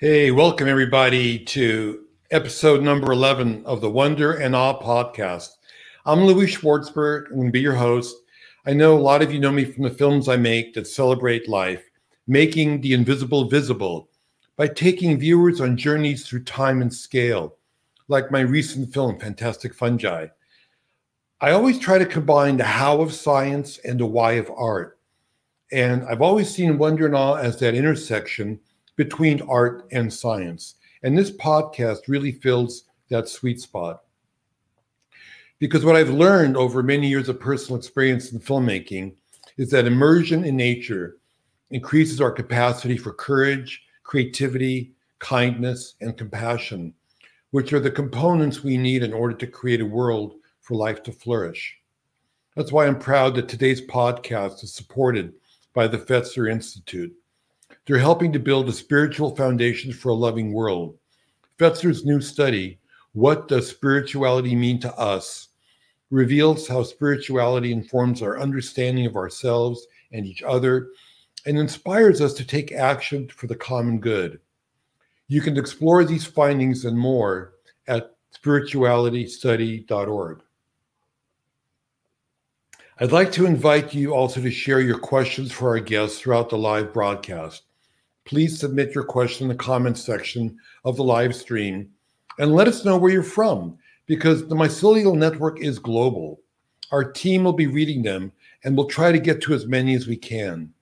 Hey, welcome everybody to episode number 11 of the Wonder and Awe podcast. I'm Louie Schwartzberg. I'm going to be your host. I know a lot of you know me from the films I make that celebrate life, making the invisible visible by taking viewers on journeys through time and scale, like my recent film, Fantastic Fungi. I always try to combine the how of science and the why of art. And I've always seen Wonder and Awe as that intersection between art and science. And this podcast really fills that sweet spot. Because what I've learned over many years of personal experience in filmmaking is that immersion in nature increases our capacity for courage, creativity, kindness, and compassion, which are the components we need in order to create a world for life to flourish. That's why I'm proud that today's podcast is supported by the Fetzer Institute. They're helping to build a spiritual foundation for a loving world. Fetzer's new study, What Does Spirituality Mean to Us, reveals how spirituality informs our understanding of ourselves and each other and inspires us to take action for the common good. You can explore these findings and more at spiritualitystudy.org. I'd like to invite you also to share your questions for our guests throughout the live broadcast please submit your question in the comments section of the live stream and let us know where you're from because the mycelial network is global. Our team will be reading them and we'll try to get to as many as we can.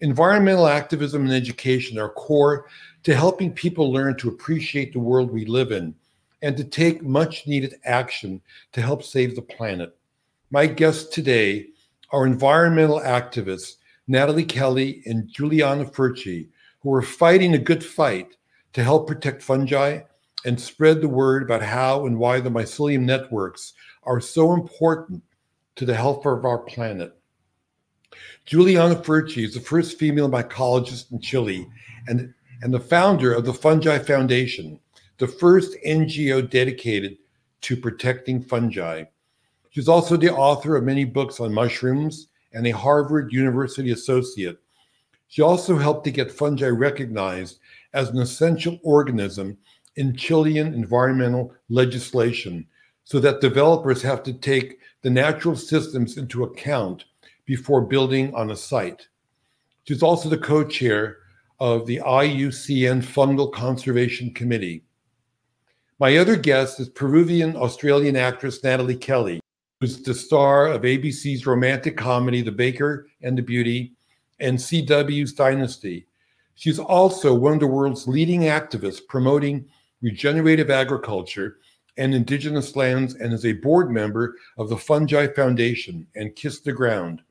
Environmental activism and education are core to helping people learn to appreciate the world we live in and to take much needed action to help save the planet. My guests today are environmental activists Nathalie Kelley and Giuliana Furci, who are fighting a good fight to help protect fungi and spread the word about how and why the mycelium networks are so important to the health of our planet. Giuliana Furci is the first female mycologist in Chile and, and the founder of the Fungi Foundation, the first NGO dedicated to protecting fungi. She's also the author of many books on mushrooms and a Harvard University associate she also helped to get fungi recognized as an essential organism in Chilean environmental legislation so that developers have to take the natural systems into account before building on a site. She's also the co chair of the IUCN Fungal Conservation Committee. My other guest is Peruvian Australian actress Nathalie Kelley, who's the star of ABC's romantic comedy The Baker and the Beauty and CW's Dynasty. She's also one of the world's leading activists promoting regenerative agriculture and indigenous lands and is a board member of the Fungi Foundation and Kiss the Ground.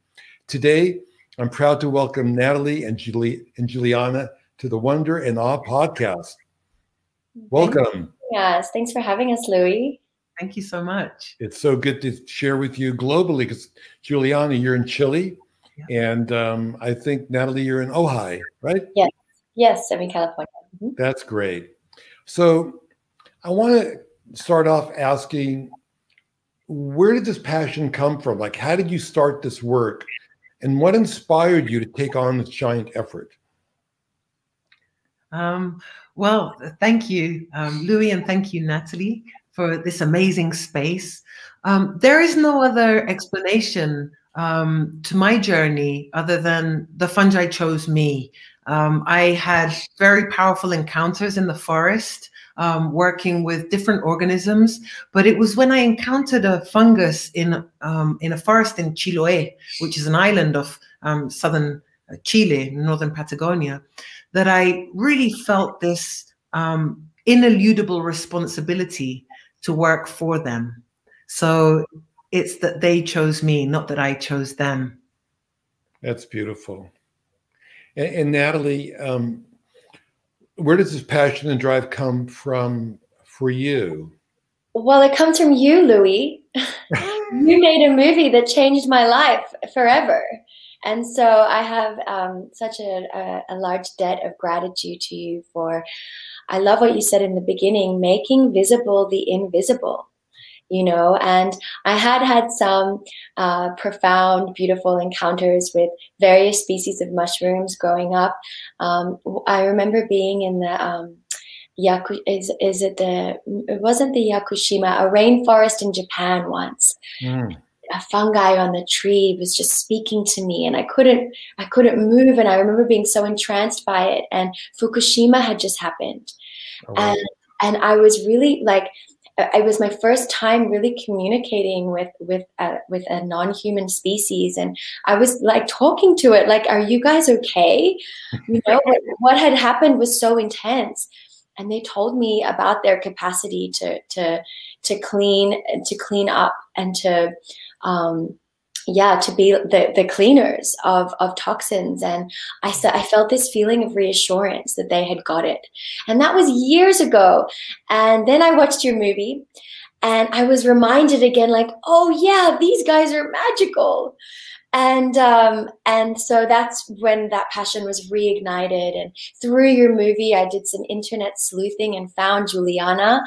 Today, I'm proud to welcome Nathalie and, Julie, and Giuliana to the Wonder and Awe podcast. Welcome. Yes, thanks for having us, Louie. Thank you so much. It's so good to share with you globally because Giuliana, you're in Chile. And um, I think Nathalie, you're in Ojai, right? Yes, yes, I'm in California. Mm-hmm. That's great. So I want to start off asking, where did this passion come from? Like, how did you start this work, and what inspired you to take on this giant effort? Um, well, thank you, um, Louie, and thank you, Nathalie, for this amazing space. Um, there is no other explanation um, to my journey other than the fungi chose me. Um, I had very powerful encounters in the forest. Um, working with different organisms. But it was when I encountered a fungus in um, in a forest in Chiloé, which is an island of um, southern uh, Chile, northern Patagonia, that I really felt this um, ineludible responsibility to work for them. So it's that they chose me, not that I chose them. That's beautiful. And, and Nathalie, um, where does this passion and drive come from for you? Well, it comes from you, Louie. you made a movie that changed my life forever. And so I have um, such a, a, a large debt of gratitude to you for, I love what you said in the beginning, making visible the invisible you know and i had had some uh, profound beautiful encounters with various species of mushrooms growing up um, i remember being in the um, Yaku, is is it the it wasn't the Yakushima a rainforest in Japan once. Mm. A fungi on the tree was just speaking to me, and I couldn't I couldn't move, and I remember being so entranced by it. And Fukushima had just happened, oh, wow. and and I was really like it was my first time really communicating with with a, with a non-human species and i was like talking to it like are you guys okay? You know what, what had happened was so intense and they told me about their capacity to to to clean to clean up and to um, yeah to be the, the cleaners of, of toxins. And I, said I felt this feeling of reassurance that they had got it. And that was years ago. And then i watched your movie and i was reminded again like oh yeah these guys are magical and um, and so that's when that passion was reignited. And through your movie i did some internet sleuthing and found Giuliana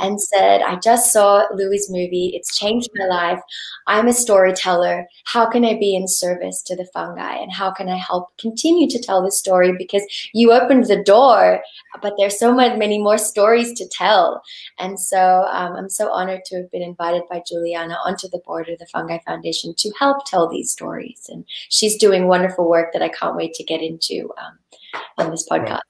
and said i just saw Louie movie. It's changed my life. I'm a storyteller. How can i be in service to the fungi? And how can i help continue to tell the story? Because you opened the door but there's so many more stories to tell. And so um, i'm so honored to have been invited by Giuliana onto the board of the fungi foundation to help tell these stories stories. And she's doing wonderful work that I can't wait to get into um, on this podcast.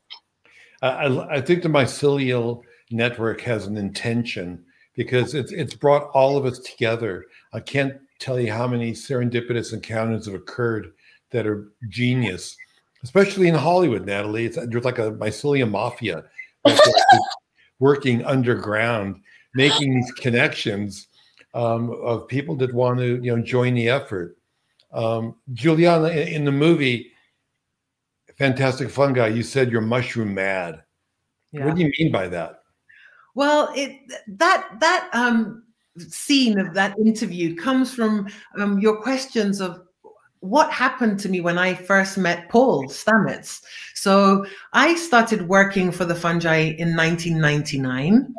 I, I think the mycelial network has an intention because it's it's brought all of us together. I can't tell you how many serendipitous encounters have occurred that are genius, especially in Hollywood, Nathalie. It's, there's like a mycelium mafia working underground, making these connections um, of people that want to you know join the effort. Um, Giuliana, in the movie Fantastic Fungi, you said you're mushroom mad. Yeah. What do you mean by that? Well, it that that um, scene of that interview comes from um, your questions of what happened to me when I first met Paul Stamets. So I started working for the fungi in 1999.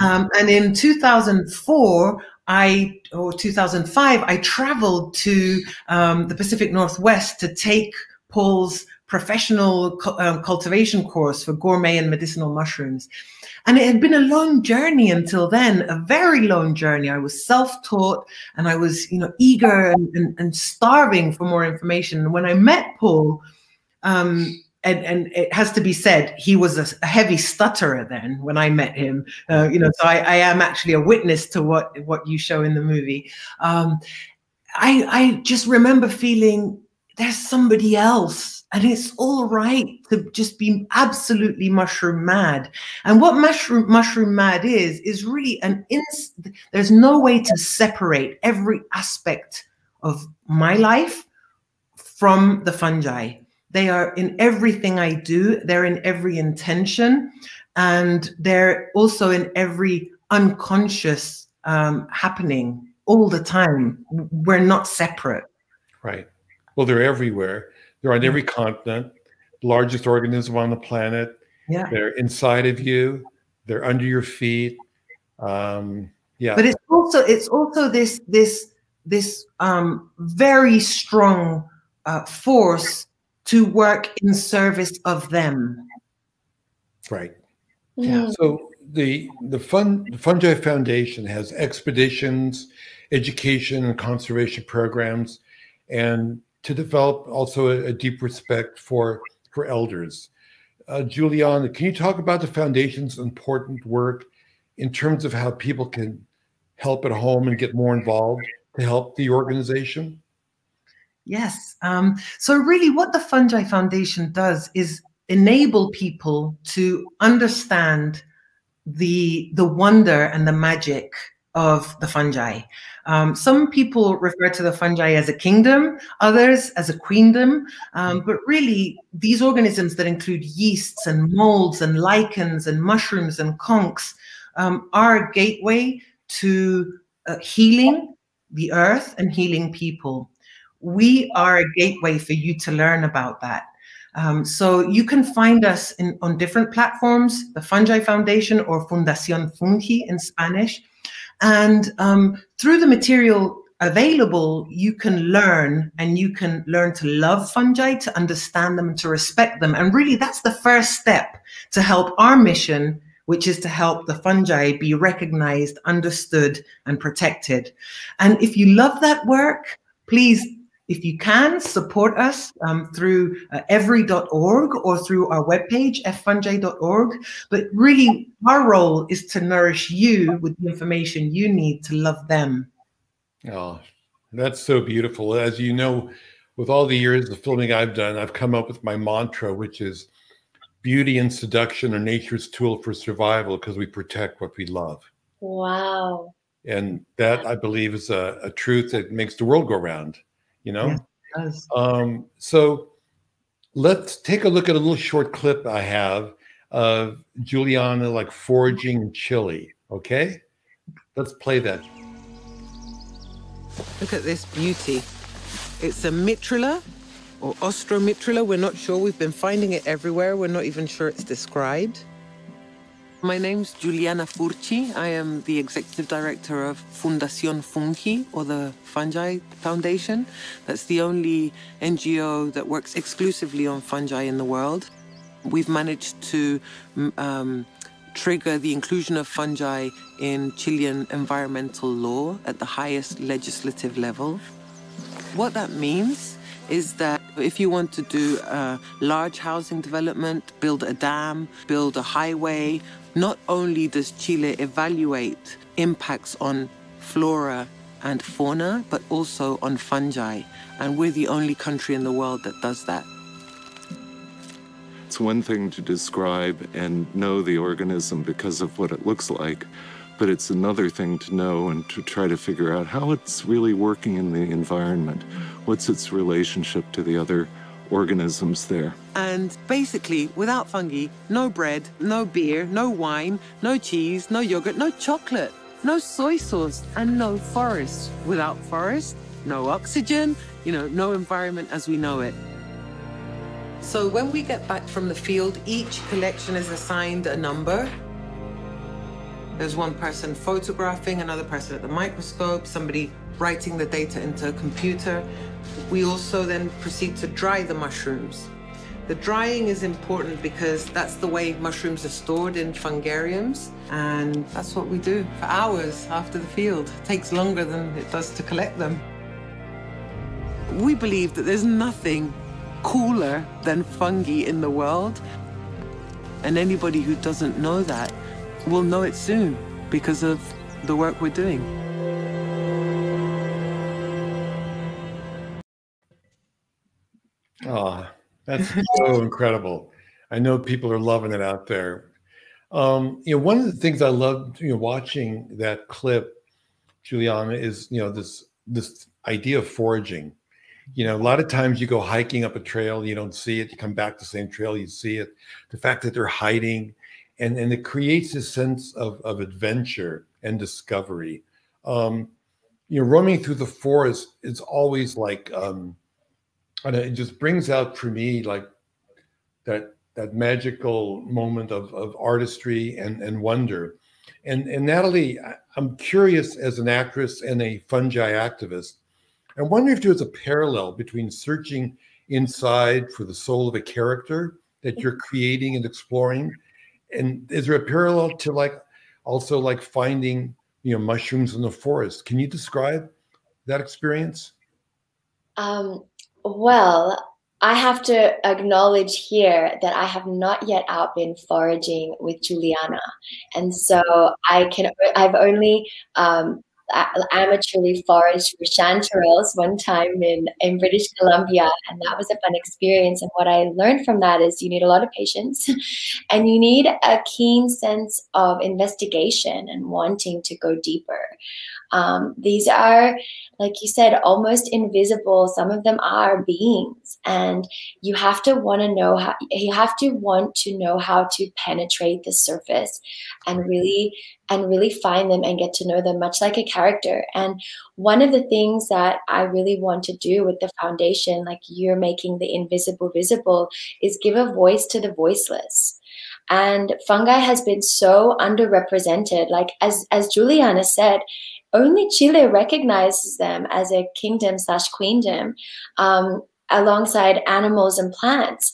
Um, and in 2004, I, or 2005, I traveled to um, the Pacific Northwest to take Paul's professional um, cultivation course for gourmet and medicinal mushrooms. And it had been a long journey until then, a very long journey. I was self-taught and I was, you know, eager and, and, and starving for more information. And when I met Paul, um, and, and it has to be said, he was a, a heavy stutterer then when I met him. Uh, you know, so I, I, am actually a witness to what what you show in the movie. Um, I I just remember feeling there's somebody else, and it's all right to just be absolutely mushroom mad. And what mushroom mushroom mad is is really an. There's no way to separate every aspect of my life from the fungi they are in everything I do, they're in every intention, and they're also in every unconscious um, happening all the time. We're not separate. Right. Well, they're everywhere. They're on every continent, largest organism on the planet. Yeah. They're inside of you. They're under your feet. Um, yeah. But it's also it's also this this this um, very strong uh, force to work in service of them. Right. Yeah. So the the fun the Fungi Foundation has expeditions, education and conservation programs, and to develop also a, a deep respect for for elders. Uh, Giuliana, can you talk about the foundation's important work in terms of how people can help at home and get more involved to help the organization? Yes. Um, so, really, what the Fungi Foundation does is enable people to understand the the wonder and the magic of the fungi. Um, some people refer to the fungi as a kingdom, others as a queendom, um, but really these organisms that include yeasts and molds and lichens and mushrooms and conks um, are a gateway to uh, healing the earth and healing people we are a gateway for you to learn about that. Um, so you can find us in, on different platforms, the Fungi Foundation or Fundación Fungi in Spanish. And um, through the material available, you can learn and you can learn to love fungi, to understand them, to respect them. And really, that's the first step to help our mission, which is to help the fungi be recognized, understood, and protected. And if you love that work, please if you can, support us um, through uh, every.org or through our webpage, ffungi.org. But really, our role is to nourish you with the information you need to love them. Oh, that's so beautiful. As you know, with all the years of filming I've done, I've come up with my mantra, which is beauty and seduction are nature's tool for survival because we protect what we love. Wow. And that, I believe, is a, a truth that makes the world go round you know? Yes, um, so let's take a look at a little short clip I have of Giuliana like foraging Chile, Okay? Let's play that. Look at this beauty. It's a mitrula or ostromitrula. We're not sure. We've been finding it everywhere. We're not even sure it's described. My name's Giuliana Furci. I am the executive director of Fundación Fungi, or the Fungi Foundation. That's the only NGO that works exclusively on fungi in the world. We've managed to um, trigger the inclusion of fungi in Chilean environmental law at the highest legislative level. What that means is that if you want to do a large housing development, build a dam, build a highway, not only does Chile evaluate impacts on flora and fauna, but also on fungi. And we're the only country in the world that does that. It's one thing to describe and know the organism because of what it looks like, but it's another thing to know and to try to figure out how it's really working in the environment. What's its relationship to the other organisms there. And basically, without fungi, no bread, no beer, no wine, no cheese, no yogurt, no chocolate, no soy sauce, and no forest. Without forest, no oxygen, you know, no environment as we know it. So when we get back from the field, each collection is assigned a number. There's one person photographing, another person at the microscope, somebody writing the data into a computer. We also then proceed to dry the mushrooms. The drying is important because that's the way mushrooms are stored in fungariums, and that's what we do for hours after the field. It takes longer than it does to collect them. We believe that there's nothing cooler than fungi in the world, and anybody who doesn't know that will know it soon because of the work we're doing. Oh, that's so incredible. I know people are loving it out there. Um, you know, one of the things I loved, you know, watching that clip, Giuliana, is you know this this idea of foraging. You know, a lot of times you go hiking up a trail, you don't see it. You come back the same trail, you see it. The fact that they're hiding, and and it creates a sense of of adventure and discovery. Um, you know, roaming through the forest is always like um, and it just brings out for me like that that magical moment of, of artistry and, and wonder. And, and Nathalie, I'm curious as an actress and a fungi activist, I wonder if there's a parallel between searching inside for the soul of a character that you're creating and exploring. And is there a parallel to like also like finding, you know, mushrooms in the forest? Can you describe that experience? Um, well, I have to acknowledge here that I have not yet out been foraging with Giuliana, and so I can. I've only um, amateurly foraged for chanterelles one time in in British Columbia, and that was a fun experience. And what I learned from that is you need a lot of patience, and you need a keen sense of investigation and wanting to go deeper. Um, these are, like you said, almost invisible. Some of them are beings, and you have to want to know how. You have to want to know how to penetrate the surface, and really, and really find them and get to know them, much like a character. And one of the things that I really want to do with the foundation, like you're making the invisible visible, is give a voice to the voiceless. and fungi has been so underrepresented like as as Giuliana said only chile recognizes them as a kingdom slash queendom um, alongside animals and plants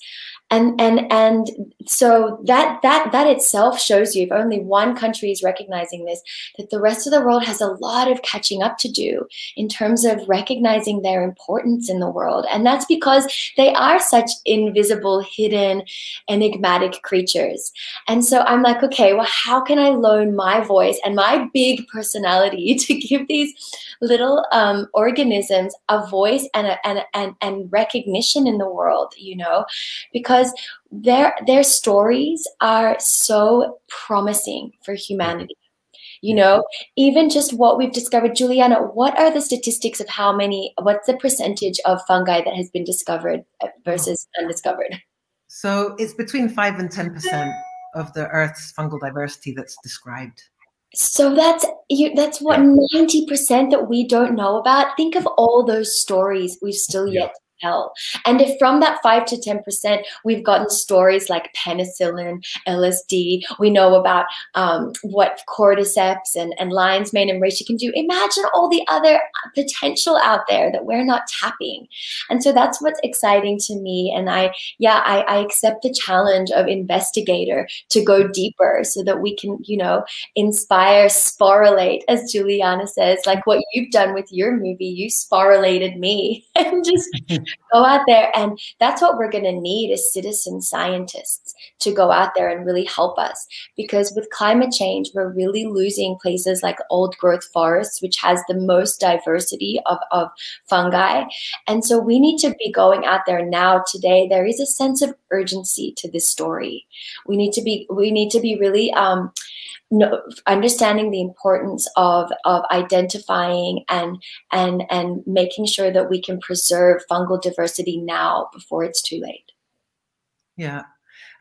and and and so that that that itself shows you if only one country is recognizing this that the rest of the world has a lot of catching up to do in terms of recognizing their importance in the world. And that's because they are such invisible hidden enigmatic creatures. And so i'm like okay well how can i loan my voice and my big personality to give these little um, organisms a voice and, a, and, and, and recognition in the world you know? Because because their their stories are so promising for humanity. You know even just what we've discovered Giuliana what are the statistics of how many what's the percentage of fungi that has been discovered uh, versus undiscovered? So it's between 5 and 10% of the earth's fungal diversity that's described. So that's you that's what 90% that we don't know about? Think of all those stories we've still yet And if from that 5 to 10%, we've gotten stories like penicillin, LSD, we know about um, what cordyceps and, and lion's mane and reishi can do, imagine all the other potential out there that we're not tapping. And so that's what's exciting to me. And I, yeah, I, I accept the challenge of investigator to go deeper so that we can, you know, inspire, sporulate, as Giuliana says, like what you've done with your movie, you sporulated me and just go out there. And that's what we're going to need is citizen scientists to go out there and really help us. Because with climate change we're really losing places like old growth forests which has the most diversity of, of fungi. And so we need to be going out there now today. There is a sense of urgency to this story. We need to be we need to be really um, no, understanding the importance of of identifying and and and making sure that we can preserve fungal diversity now before it's too late. Yeah,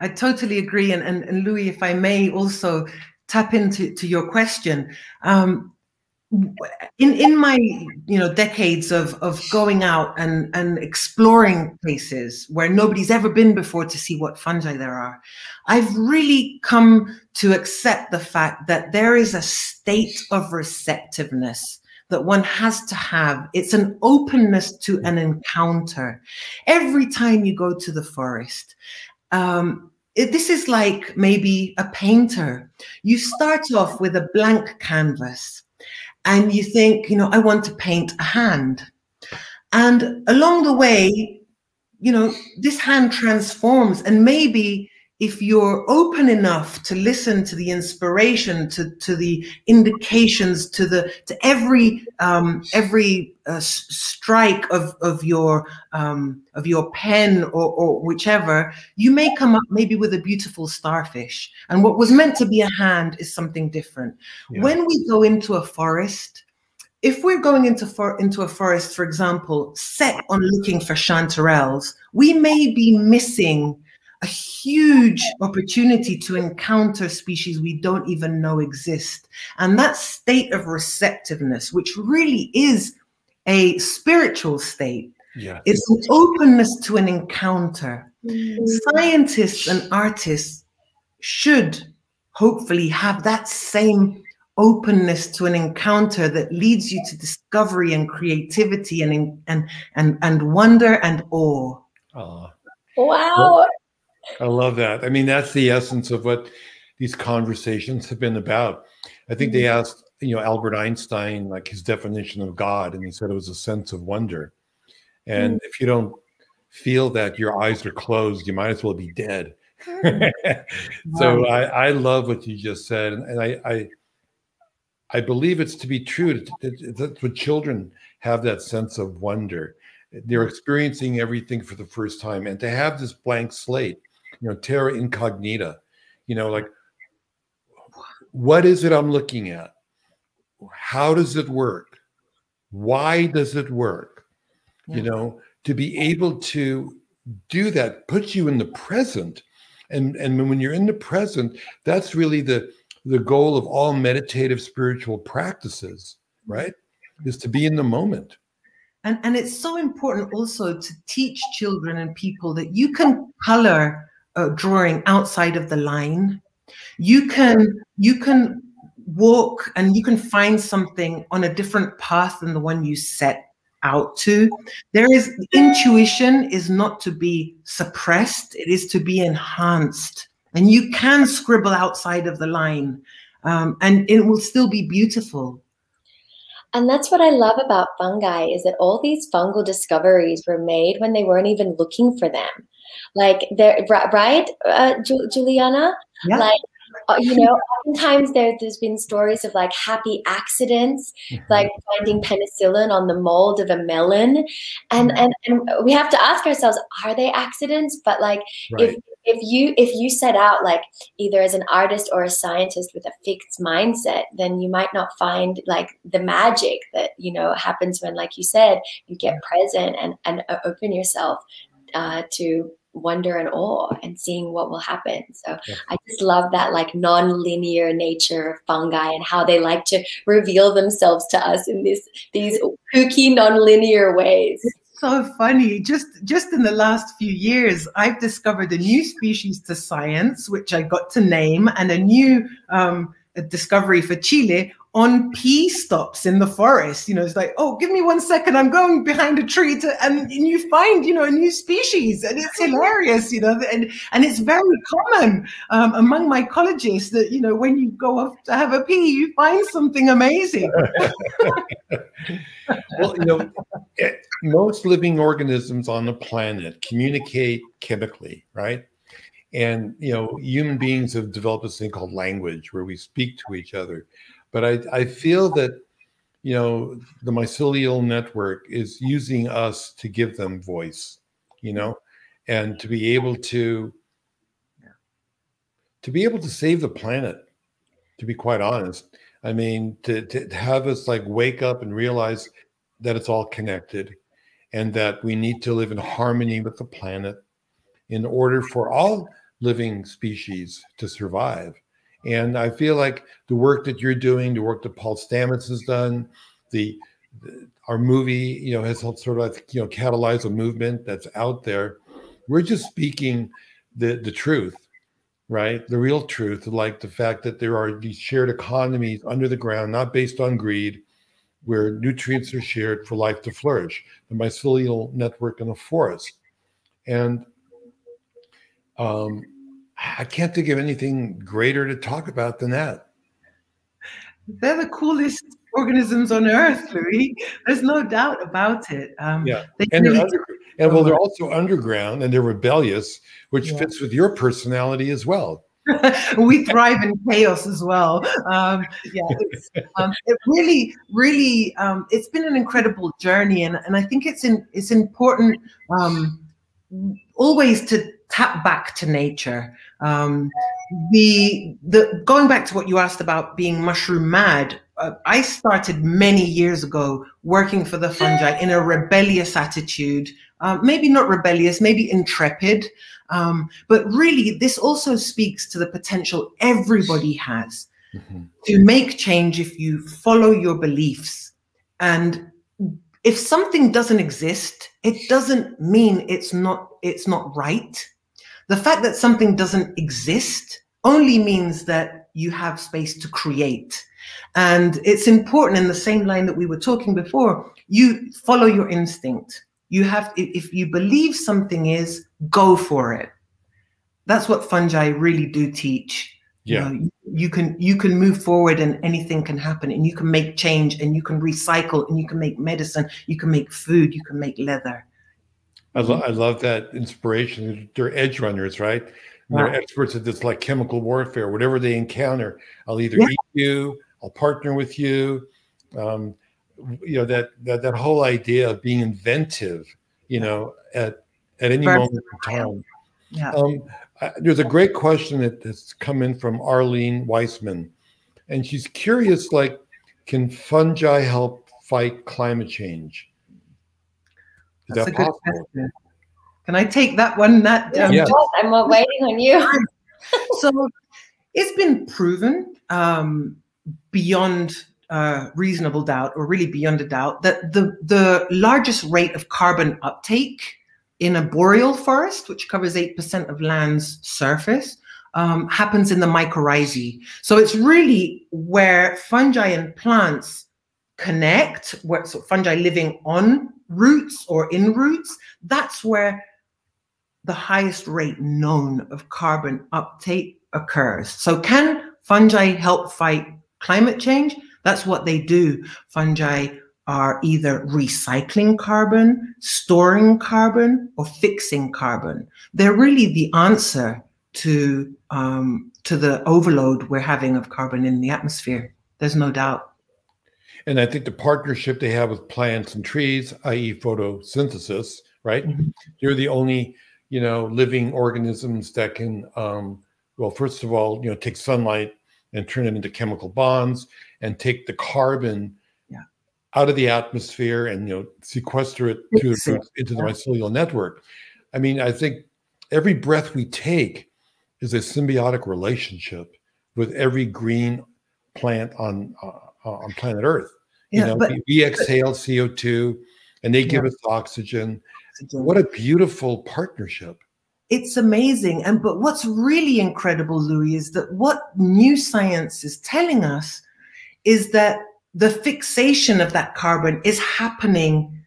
I totally agree. And and, and Louie, if I may also tap into to your question, um, in in my you know decades of of going out and and exploring places where nobody's ever been before to see what fungi there are i've really come to accept the fact that there is a state of receptiveness that one has to have. It's an openness to an encounter. Every time you go to the forest um, it, this is like maybe a painter. You start off with a blank canvas and you think, you know, I want to paint a hand. And along the way, you know, this hand transforms. And maybe if you're open enough to listen to the inspiration, to, to the indications, to the to every um, every uh, strike of of your um, of your pen or, or whichever, you may come up maybe with a beautiful starfish. And what was meant to be a hand is something different. Yeah. When we go into a forest, if we're going into for, into a forest, for example, set on looking for chanterelles, we may be missing a huge opportunity to encounter species we don't even know exist. And that state of receptiveness, which really is a spiritual state, yeah. it's an openness to an encounter. Mm-hmm. Scientists and artists should hopefully have that same openness to an encounter that leads you to discovery and creativity and and and, and wonder and awe. Oh. Wow. I love that. I mean, that's the essence of what these conversations have been about. I think they mm-hmm. asked, you know, Albert Einstein, like his definition of God, and he said it was a sense of wonder. And mm. if you don't feel that your eyes are closed, you might as well be dead. so I, I love what you just said, and, and I, I I believe it's to be true. That's what children have that sense of wonder. They're experiencing everything for the first time, and to have this blank slate you know, terra incognita, you know, like what is it I'm looking at? How does it work? Why does it work? Yeah. You know, to be able to do that puts you in the present. And, and when you're in the present, that's really the, the goal of all meditative spiritual practices, right? Is to be in the moment. And, and it's so important also to teach children and people that you can color uh, drawing outside of the line. You can you can walk and you can find something on a different path than the one you set out to. There is intuition is not to be suppressed, it is to be enhanced. And you can scribble outside of the line um, and it will still be beautiful. And that's what I love about fungi is that all these fungal discoveries were made when they weren't even looking for them. Like they're right, uh, Giuliana. Yeah. Like uh, you know, oftentimes there, there's been stories of like happy accidents, mm-hmm. like finding penicillin on the mold of a melon, and mm-hmm. and and we have to ask ourselves, are they accidents? But like, right. if if you if you set out like either as an artist or a scientist with a fixed mindset, then you might not find like the magic that you know happens when, like you said, you get present and and uh, open yourself uh, to wonder and awe and seeing what will happen. So yeah. I just love that like non-linear nature of fungi and how they like to reveal themselves to us in this these kooky non-linear ways. It's so funny. Just just in the last few years, I've discovered a new species to science, which I got to name, and a new um, a discovery for Chile on pee stops in the forest. You know, it's like, oh, give me one second. I'm going behind a tree to, and, and you find, you know, a new species, and it's hilarious. You know, and and it's very common um, among mycologists that you know when you go off to have a pee, you find something amazing. well, you know, eh, most living organisms on the planet communicate chemically, right? And you know, human beings have developed this thing called language, where we speak to each other. But I, I feel that you know the mycelial network is using us to give them voice, you know, and to be able to to be able to save the planet. To be quite honest, I mean, to, to have us like wake up and realize that it's all connected and that we need to live in harmony with the planet in order for all living species to survive. And I feel like the work that you're doing, the work that Paul Stamets has done, the, the our movie, you know, has helped sort of you know catalyze a movement that's out there. We're just speaking the the truth, right? The real truth, like the fact that there are these shared economies under the ground, not based on greed, where nutrients are shared for life to flourish. The mycelial network in the forest, and um, I can't think of anything greater to talk about than that. They're the coolest organisms on earth, Louie. There's no doubt about it. Um, yeah, and, really under, and well, they're also underground and they're rebellious, which yeah. fits with your personality as well. we thrive in chaos as well. Um, yeah, it's, um, it really, really, um, it's been an incredible journey, and, and I think it's in, it's important um, always to tap back to nature. Um, the the going back to what you asked about being mushroom mad. Uh, I started many years ago working for the fungi in a rebellious attitude. Uh, maybe not rebellious, maybe intrepid. Um, but really, this also speaks to the potential everybody has mm-hmm. to make change if you follow your beliefs. And if something doesn't exist, it doesn't mean it's not it's not right. The fact that something doesn't exist only means that you have space to create. And it's important in the same line that we were talking before, you follow your instinct. You have, if you believe something is, go for it. That's what fungi really do teach. Yeah. You, know, you can you can move forward and anything can happen and you can make change and you can recycle and you can make medicine, you can make food, you can make leather. I, lo- I love that inspiration. They're edge runners, right? They're experts at this like chemical warfare. Whatever they encounter, I'll either yeah. eat you, I'll partner with you. Um, you know that that that whole idea of being inventive. You know, at at any moment in time. Yeah. Um, there's a great question that has come in from Arlene Weissman, and she's curious. Like, can fungi help fight climate change? Is That's that a possible? question. Can I take that one? That um, yes. I'm waiting on you. so it's been proven um, beyond uh, reasonable doubt, or really beyond a doubt, that the the largest rate of carbon uptake in a boreal forest, which covers 8% of land's surface, um, happens in the mycorrhizae. So it's really where fungi and plants connect, where so fungi living on roots or in roots, that's where the highest rate known of carbon uptake occurs. So can fungi help fight climate change? That's what they do. Fungi are either recycling carbon, storing carbon, or fixing carbon. They're really the answer to um, to the overload we're having of carbon in the atmosphere. There's no doubt. And I think the partnership they have with plants and trees, i.e., photosynthesis, right? Mm-hmm. You're the only, you know, living organisms that can, um, well, first of all, you know, take sunlight and turn it into chemical bonds and take the carbon yeah. out of the atmosphere and you know sequester it to, into the mycelial network. I mean, I think every breath we take is a symbiotic relationship with every green plant on uh, Uh, on planet Earth. Yeah, you know, but, we, we exhale CO two, and they give yeah. us oxygen. oxygen. What a beautiful partnership! It's amazing. And but what's really incredible, Louie, is that what new science is telling us is that the fixation of that carbon is happening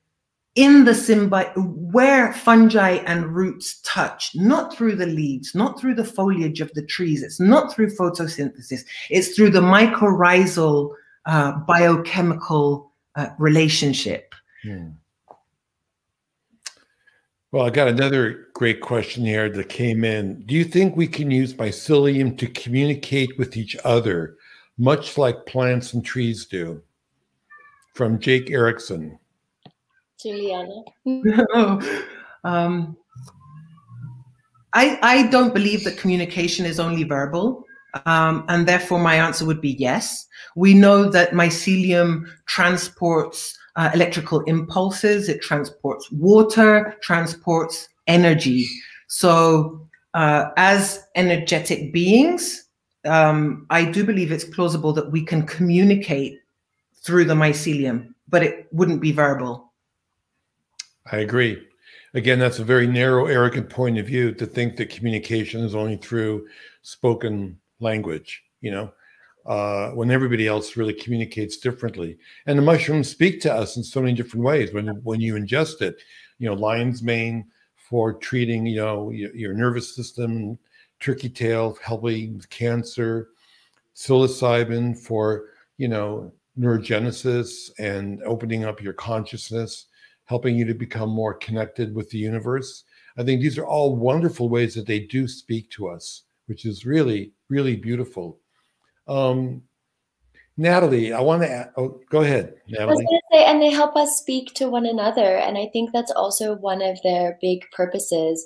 in the symbi where fungi and roots touch, not through the leaves, not through the foliage of the trees. It's not through photosynthesis. It's through the mycorrhizal uh, biochemical uh, relationship. Hmm. Well, I got another great question here that came in. Do you think we can use mycelium to communicate with each other, much like plants and trees do? From Jake Erickson. Giuliana? um, I, I don't believe that communication is only verbal. Um, and therefore, my answer would be yes. We know that mycelium transports uh, electrical impulses, it transports water, transports energy. So, uh, as energetic beings, um, I do believe it's plausible that we can communicate through the mycelium, but it wouldn't be verbal. I agree. Again, that's a very narrow, arrogant point of view to think that communication is only through spoken language, you know, uh, when everybody else really communicates differently. And the mushrooms speak to us in so many different ways when, when you ingest it. You know, lion's mane for treating, you know, your, your nervous system, turkey tail helping with cancer, psilocybin for, you know, neurogenesis and opening up your consciousness helping you to become more connected with the universe. I think these are all wonderful ways that they do speak to us, which is really, really beautiful. Um, Nathalie, I want to add, oh, go ahead, Nathalie. I was going to say, and they help us speak to one another. And I think that's also one of their big purposes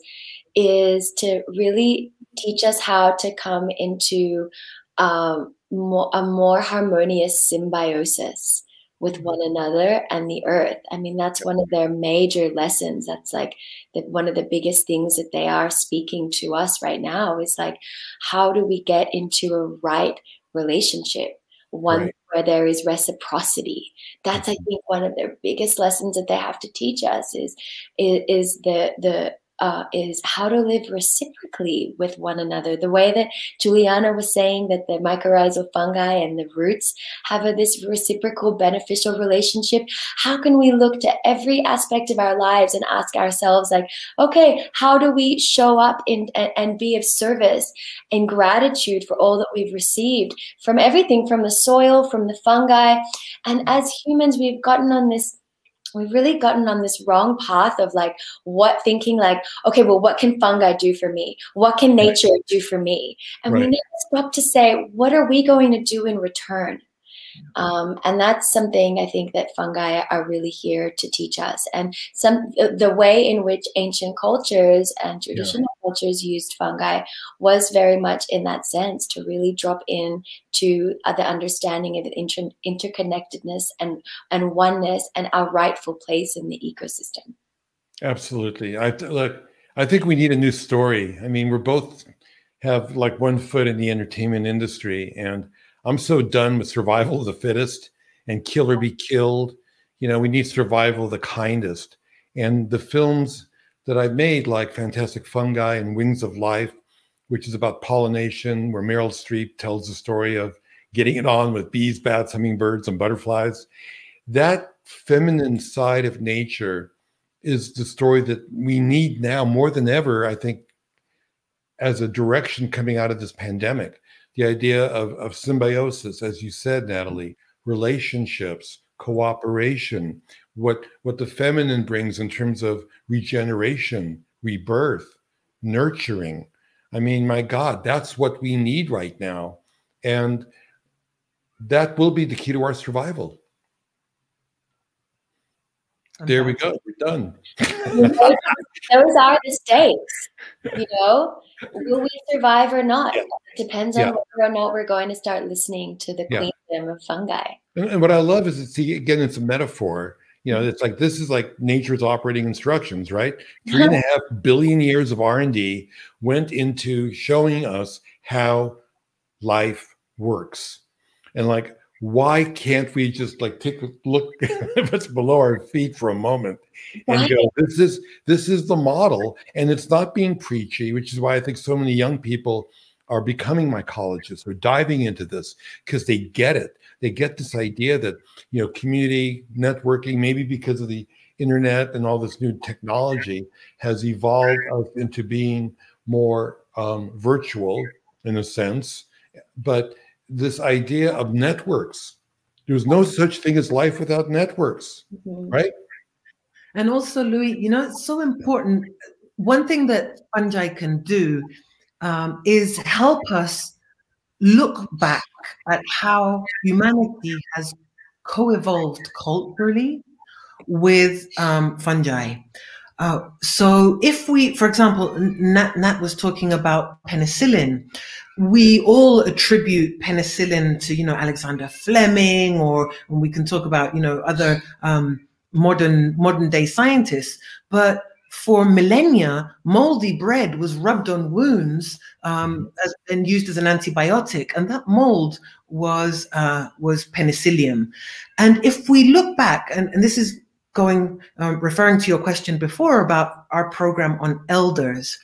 is to really teach us how to come into um, more, a more harmonious symbiosis with one another and the earth. I mean, that's one of their major lessons. That's like the, one of the biggest things that they are speaking to us right now is like, how do we get into a right relationship? One right. where there is reciprocity. That's, I mm-hmm. think, one of their biggest lessons that they have to teach us is, is, is the, the uh, is how to live reciprocally with one another. The way that Giuliana was saying that the mycorrhizal fungi and the roots have a, this reciprocal beneficial relationship. How can we look to every aspect of our lives and ask ourselves, like, okay, how do we show up in, and, and be of service and gratitude for all that we've received from everything from the soil, from the fungi. And as humans, we've gotten on this we've really gotten on this wrong path of like what thinking like okay well what can fungi do for me what can nature right. do for me and right. we need to stop to say what are we going to do in return um, and that's something I think that fungi are really here to teach us. And some the way in which ancient cultures and traditional yeah. cultures used fungi was very much in that sense to really drop in to uh, the understanding of inter interconnectedness and and oneness and our rightful place in the ecosystem. Absolutely. I look. I think we need a new story. I mean, we're both have like one foot in the entertainment industry and I'm so done with survival of the fittest and kill or be killed. You know, we need survival of the kindest. And the films, that I've made, like Fantastic Fungi and Wings of Life, which is about pollination, where Meryl Streep tells the story of getting it on with bees, bats, hummingbirds, and butterflies. That feminine side of nature is the story that we need now more than ever, I think, as a direction coming out of this pandemic. The idea of, of symbiosis, as you said, mm-hmm. Nathalie, relationships, cooperation, what, what the feminine brings in terms of regeneration, rebirth, nurturing. I mean, my God, that's what we need right now. And that will be the key to our survival. There we go. We're done. Those are the stakes. You know, will we survive or not? Yeah. It depends on yeah. whether or not we're going to start listening to the yeah. queendom of fungi. And, and, what I love is, it's, see, again, it's a metaphor. You know, it's like this is like nature's operating instructions, right? Three and a half billion years of R and D went into showing us how life works, and like why can't we just like take a look at what's below our feet for a moment and go this is this is the model and it's not being preachy which is why i think so many young people are becoming mycologists or diving into this because they get it. They get this idea that you know community networking maybe because of the internet and all this new technology has evolved us into being more um, virtual in a sense but this idea of networks. There's no such thing as life without networks, mm-hmm. right? And also, Louie, you know, it's so important. One thing that fungi can do um, is help us look back at how humanity has co-evolved culturally with um, fungi. Uh, so if we, for example, Nat, Nat was talking about penicillin we all attribute penicillin to you know Alexander Fleming, or we can talk about you know other um, modern modern day scientists. But for millennia, moldy bread was rubbed on wounds um, as, and used as an antibiotic, and that mold was uh, was penicillium. And if we look back, and, and this is going um, referring to your question before about our program on elders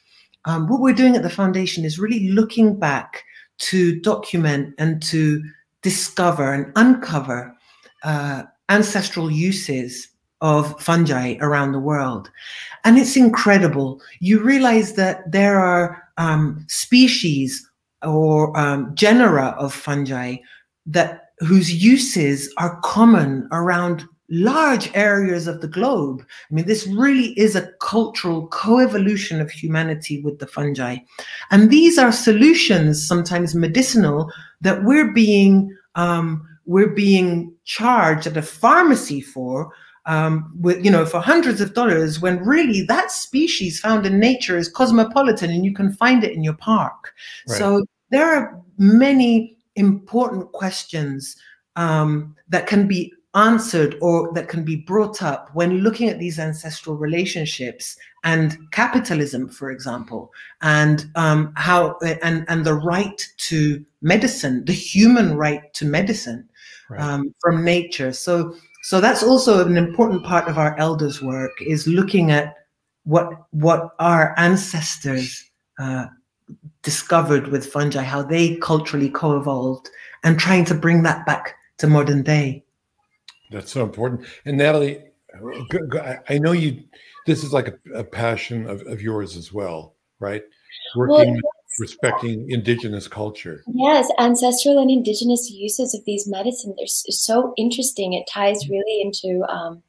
um, what we're doing at the foundation is really looking back to document and to discover and uncover uh, ancestral uses of fungi around the world. And it's incredible. You realize that there are um, species or um, genera of fungi that whose uses are common around large areas of the globe. I mean, this really is a cultural co-evolution of humanity with the fungi. And these are solutions, sometimes medicinal, that we're being um, we're being charged at a pharmacy for um, with you know for hundreds of dollars when really that species found in nature is cosmopolitan and you can find it in your park. Right. So there are many important questions um, that can be answered or that can be brought up when looking at these ancestral relationships and capitalism, for example, and um, how and and the right to medicine, the human right to medicine right. um, from nature. So so that's also an important part of our elders' work is looking at what what our ancestors uh, discovered with fungi, how they culturally co-evolved, and trying to bring that back to modern day. That's so important. And Nathalie, I know you. This is like a, a passion of, of yours as well, right? Working, well, respecting indigenous culture. Yes, ancestral and indigenous uses of these medicines are so interesting. It ties mm-hmm. really into um,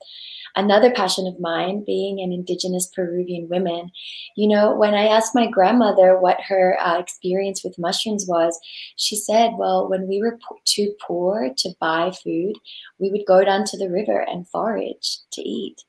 another passion of mine, being an indigenous Peruvian woman. You know, when I asked my grandmother what her uh, experience with mushrooms was, she said, well, when we were too poor to buy food, we would go down to the river and forage to eat.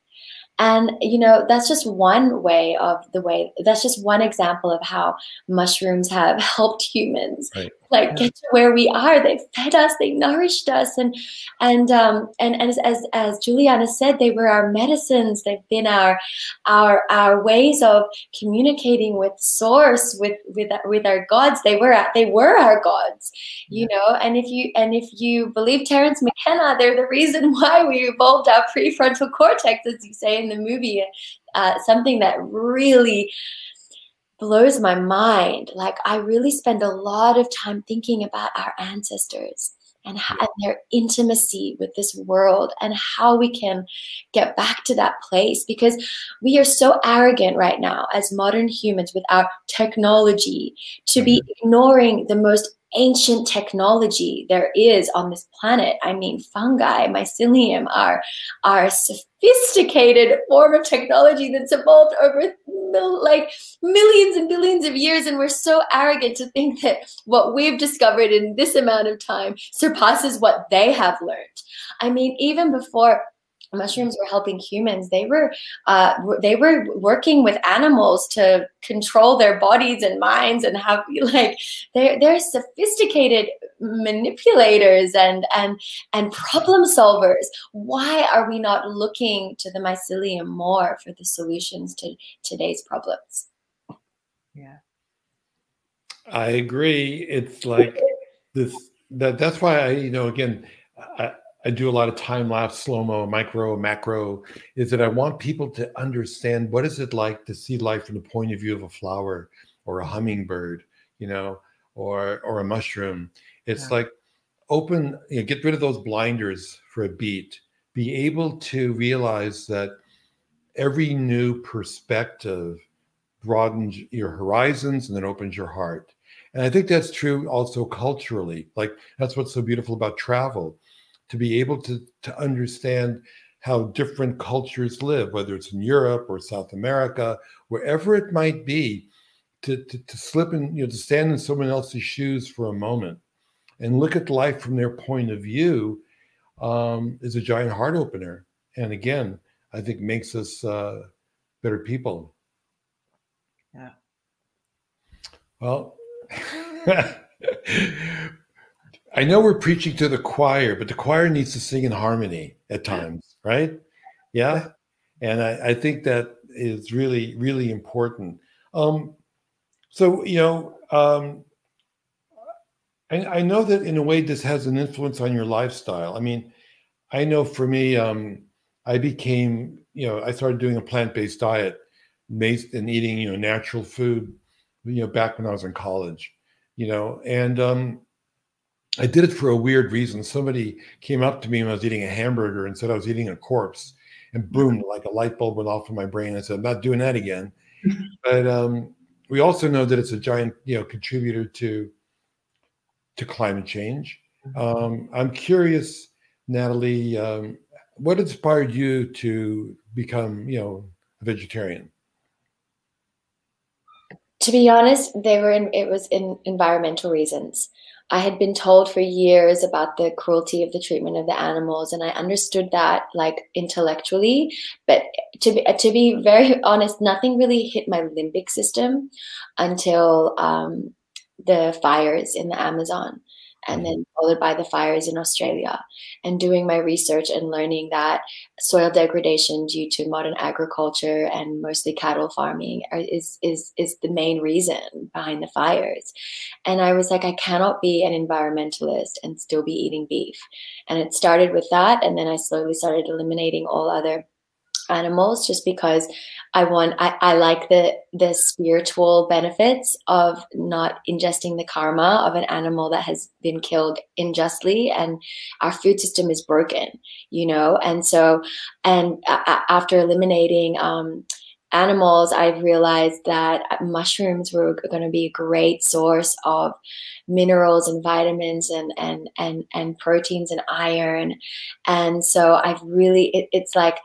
And, you know, that's just one way of the way, that's just one example of how mushrooms have helped humans right. like get to where we are. They fed us, they nourished us. And, and, um, and, and as, as, as Giuliana said, they were our medicines. They've been our, our, our ways of communicating with source, with, with, with our gods. They were, they were our gods, you know, and if you, and if you believe Terence McKenna, they're the reason why we evolved our prefrontal cortex, as you say in the movie uh, something that really blows my mind. Like I really spend a lot of time thinking about our ancestors and, how, and their intimacy with this world and how we can get back to that place because we are so arrogant right now as modern humans with our technology to be mm-hmm. ignoring the most ancient technology there is on this planet. I mean, fungi, mycelium are, are a sophisticated form of technology that's evolved over like millions and billions of years. And we're so arrogant to think that what we've discovered in this amount of time surpasses what they have learned. I mean, even before mushrooms were helping humans. They were uh, they were working with animals to control their bodies and minds and have like they're they're sophisticated manipulators and and and problem solvers. Why are we not looking to the mycelium more for the solutions to today's problems? Yeah. I agree. It's like this that that's why i you know again I, I do a lot of time lapse, slow mo, micro, macro, is that I want people to understand what is it like to see life from the point of view of a flower or a mm-hmm. hummingbird, you know, or or a mushroom. It's yeah. like open, you know, get rid of those blinders for a beat. Be able to realize that every new perspective broadens your horizons and then opens your heart. And I think that's true also culturally. Like that's what's so beautiful about travel to be able to to understand how different cultures live, whether it's in Europe or South America, wherever it might be, to, to, to slip in, you know, to stand in someone else's shoes for a moment and look at life from their point of view um, is a giant heart opener. And again, I think makes us uh, better people. Yeah. Well, I know we're preaching to the choir, but the choir needs to sing in harmony at times, right? Yeah. And I, I think that is really, really important. Um, so, you know, um, I, I, know that in a way this has an influence on your lifestyle. I mean, I know for me, um, I became, you know, I started doing a plant based diet based and eating, you know, natural food, you know, back when I was in college, you know, and, um, I did it for a weird reason. Somebody came up to me when I was eating a hamburger and said I was eating a corpse, and boom, like a light bulb went off in my brain. I said, I'm not doing that again. but um, we also know that it's a giant, you know, contributor to to climate change. Mm-hmm. Um, I'm curious, Nathalie, um, what inspired you to become, you know, a vegetarian? To be honest, they were in, it was in environmental reasons. I had been told for years about the cruelty of the treatment of the animals, and I understood that like intellectually. But to be to be very honest, nothing really hit my limbic system until um, the fires in the Amazon and then followed by the fires in Australia. And doing my research and learning that soil degradation due to modern agriculture and mostly cattle farming is, is, is the main reason behind the fires. And I was like, I cannot be an environmentalist and still be eating beef. And it started with that. And then I slowly started eliminating all other animals just because I want I, I like the the spiritual benefits of not ingesting the karma of an animal that has been killed unjustly and our food system is broken you know? And so and after eliminating um, animals I've realized that mushrooms were going to be a great source of minerals and vitamins and and and and proteins and iron. And so I've really it, it's like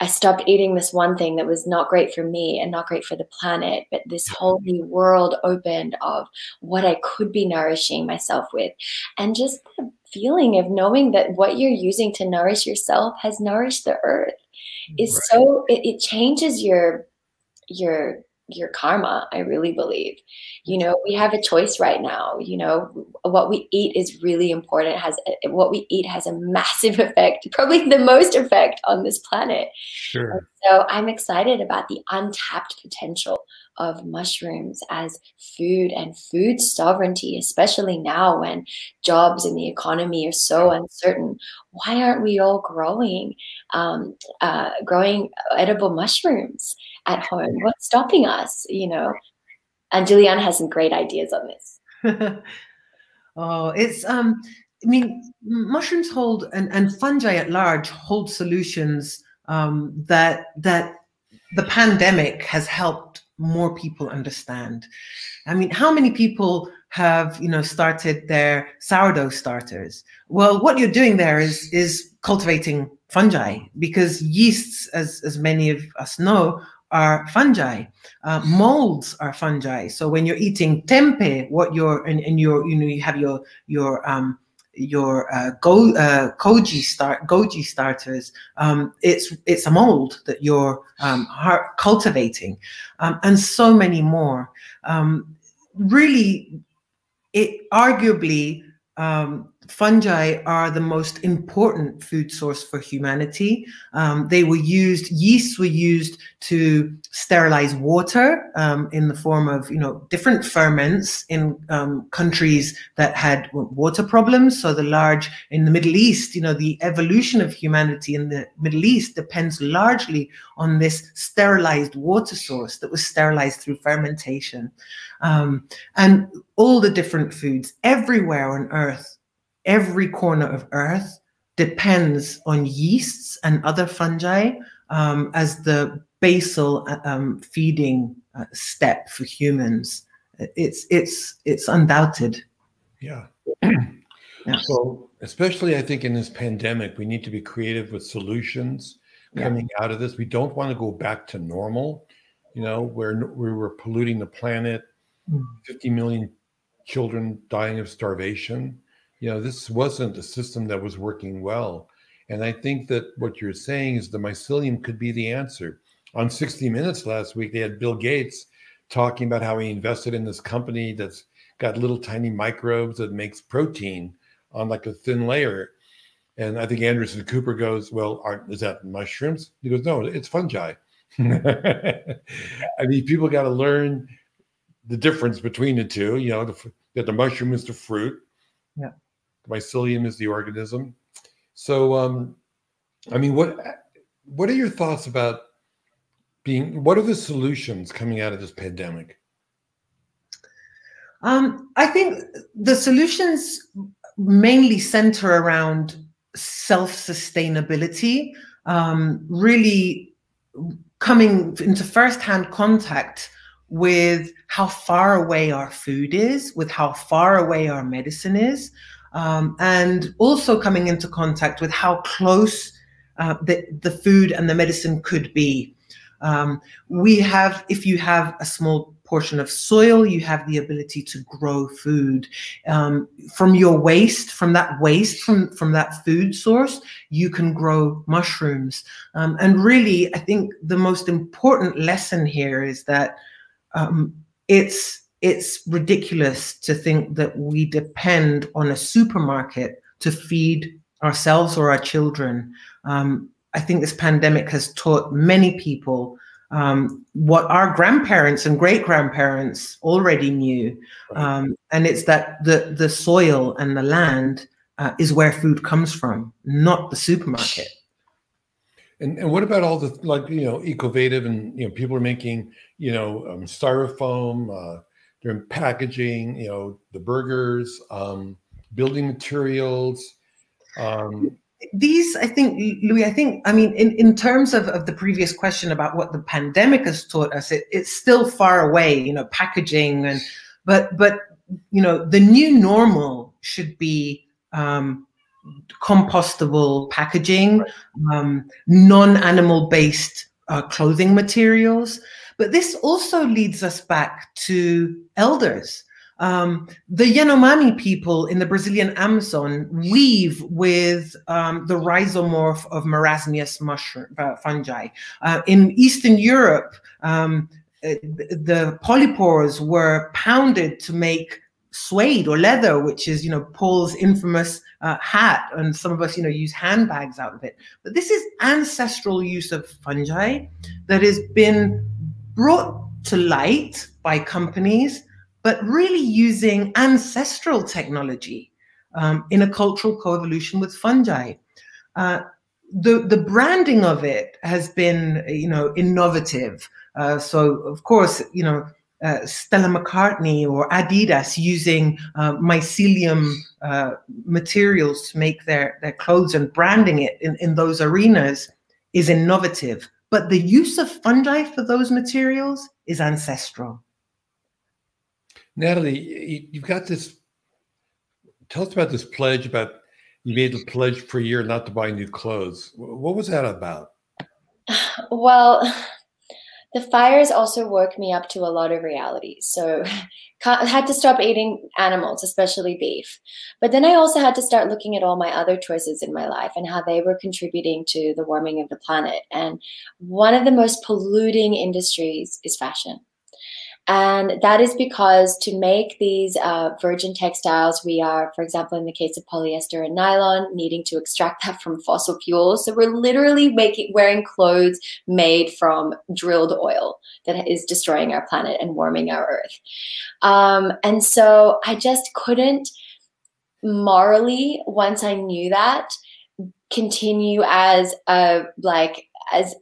I stopped eating this one thing that was not great for me and not great for the planet, but this whole new world opened of what I could be nourishing myself with. And just the feeling of knowing that what you're using to nourish yourself has nourished the earth is right. so it, it changes your your your karma i really believe. You know we have a choice right now. You know what we eat is really important it has eh, what we eat has a massive effect probably the most effect on this planet. Sure. So i'm excited about the untapped potential of mushrooms as food and food sovereignty, especially now when jobs and the economy are so uncertain. Why aren't we all growing, um, uh, growing edible mushrooms at home? What's stopping us? You know, and Giuliana has some great ideas on this. oh, it's um. I mean, mushrooms hold and, and fungi at large hold solutions um, that that the pandemic has helped more people understand. I mean, how many people have you know started their sourdough starters? Well, what you're doing there is is cultivating fungi because yeasts, as as many of us know, are fungi. Uh, molds are fungi. So when you're eating tempeh, what you're and, and you're you know you have your your um, your uh, go uh, koji start goji starters, um, it's it's a mold that you're um, cultivating, um, and so many more. Um, really, it arguably um, fungi are the most important food source for humanity. Um, they were used, yeasts were used to sterilize water um, in the form of, you know, different ferments in um, countries that had water problems. So the large, in the Middle East, you know, the evolution of humanity in the Middle East depends largely on this sterilized water source that was sterilized through fermentation. Um, and all the different foods everywhere on earth every corner of Earth depends on yeasts and other fungi um, as the basal um, feeding uh, step for humans. It's it's it's undoubted. Yeah. yeah. So especially I think in this pandemic, we need to be creative with solutions coming yeah. out of this. We don't want to go back to normal, you know, where we were polluting the planet, mm. 50 million children dying of starvation you know, this wasn't a system that was working well. And I think that what you're saying is the mycelium could be the answer. On 60 Minutes last week, they had Bill Gates talking about how he invested in this company that's got little tiny microbes that makes protein on like a thin layer. And I think Anderson Cooper goes, Well, aren't, is that mushrooms? He goes, No, it's fungi. I mean, people got to learn the difference between the two. You know, the, that the mushroom is the fruit. Yeah mycelium is the organism. So, um, I mean, what what are your thoughts about being? What are the solutions coming out of this pandemic? Um, I think the solutions mainly center around self sustainability, um, really coming into first-hand contact with how far away our food is, with how far away our medicine is, um, and also coming into contact with how close uh, the, the food and the medicine could be. Um, we have, if you have a small portion of soil, you have the ability to grow food. Um, from your waste, from that waste, from, from that food source, you can grow mushrooms. Um, and really, I think the most important lesson here is that um, it's it's ridiculous to think that we depend on a supermarket to feed ourselves or our children. Um, I think this pandemic has taught many people um, what our grandparents and great grandparents already knew, um, and it's that the the soil and the land uh, is where food comes from, not the supermarket. And, and what about all the like you know Ecovative and you know people are making you know um, styrofoam uh, in packaging, you know, the burgers, um, building materials. Um, These, I think, Louie, I think, I mean, in, in terms of, of the previous question about what the pandemic has taught us, it, it's still far away, you know, packaging and, but, but, you know, the new normal should be um, compostable packaging, um, non-animal based uh, clothing materials. But this also leads us back to elders. Um, the Yanomami people in the Brazilian Amazon weave with um, the rhizomorph of marasmius mushroom uh, fungi. Uh, in Eastern Europe, um, uh, the polypores were pounded to make suede or leather, which is, you know, Paul's infamous uh, hat, and some of us, you know, use handbags out of it. But this is ancestral use of fungi that has been brought to light by companies, but really using ancestral technology um, in a cultural co-evolution with fungi. Uh, the, the branding of it has been, you know, innovative. Uh, so, of course, you know, uh, Stella McCartney or Adidas using uh, mycelium uh, materials to make their, their clothes and branding it in, in those arenas is innovative. But the use of fungi for those materials is ancestral. Nathalie, you've got this. Tell us about this pledge about you made a pledge for a year not to buy new clothes. What was that about? Well, the fires also woke me up to a lot of realities. So I had to stop eating animals, especially beef. But then I also had to start looking at all my other choices in my life and how they were contributing to the warming of the planet. And one of the most polluting industries is fashion. And that is because to make these uh, virgin textiles, we are, for example, in the case of polyester and nylon, needing to extract that from fossil fuels. So we're literally making wearing clothes made from drilled oil that is destroying our planet and warming our earth. Um, and so I just couldn't morally, once I knew that, continue as a like as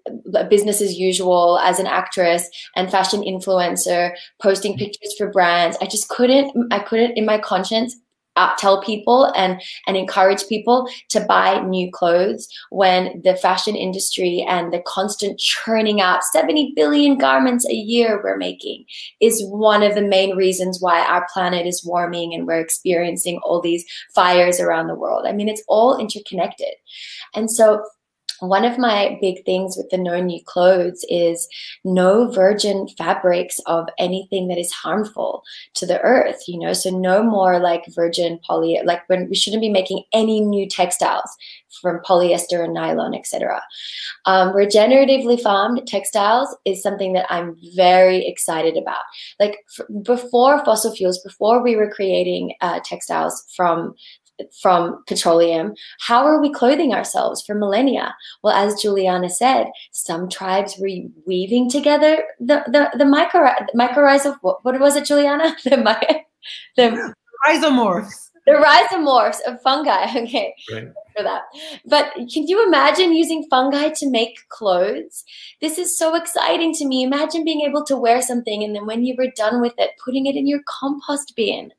business as usual as an actress and fashion influencer posting pictures for brands. I just couldn't i couldn't in my conscience uh, tell people and and encourage people to buy new clothes when the fashion industry and the constant churning out 70 billion garments a year we're making is one of the main reasons why our planet is warming and we're experiencing all these fires around the world. I mean it's all interconnected. And so one of my big things with the no new clothes is no virgin fabrics of anything that is harmful to the earth you know? So no more like virgin poly like when we shouldn't be making any new textiles from polyester and nylon etc um, regeneratively farmed textiles is something that i'm very excited about. Like before fossil fuels before we were creating uh, textiles from from petroleum, how are we clothing ourselves for millennia? Well, as Giuliana said, some tribes were weaving together the the the micro mycorrhiza. What, what was it, Giuliana? The the rhizomorphs. The rhizomorphs of fungi. Okay. Right for that. But can you imagine using fungi to make clothes? This is so exciting to me. Imagine being able to wear something and then when you were done with it, putting it in your compost bin.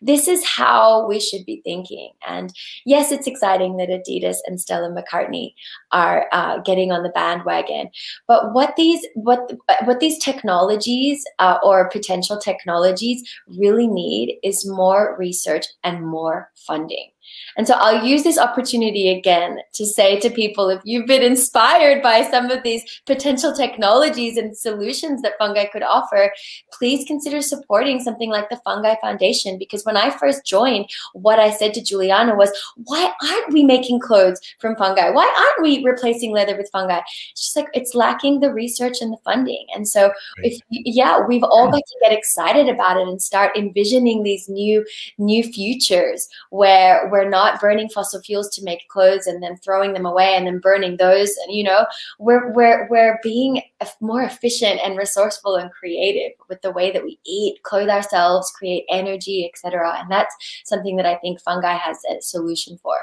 This is how we should be thinking. And yes, it's exciting that Adidas and Stella McCartney are uh, getting on the bandwagon. But what these what what these technologies uh, or potential technologies really need is more research and more funding. And so I'll use this opportunity again to say to people if you've been inspired by some of these potential technologies and solutions that fungi could offer, please consider supporting something like the Fungi Foundation. Because when I first joined, what I said to Giuliana was, why aren't we making clothes from fungi? Why aren't we replacing leather with fungi? She's like, it's lacking the research and the funding. And so, if yeah, we've all got to get excited about it and start envisioning these new new futures where we're not burning fossil fuels to make clothes and then throwing them away and then burning those. And you know, we're we're we're being more efficient and resourceful and creative with the way that we eat, clothe ourselves, create energy, etc. And that's something that I think fungi has a solution for.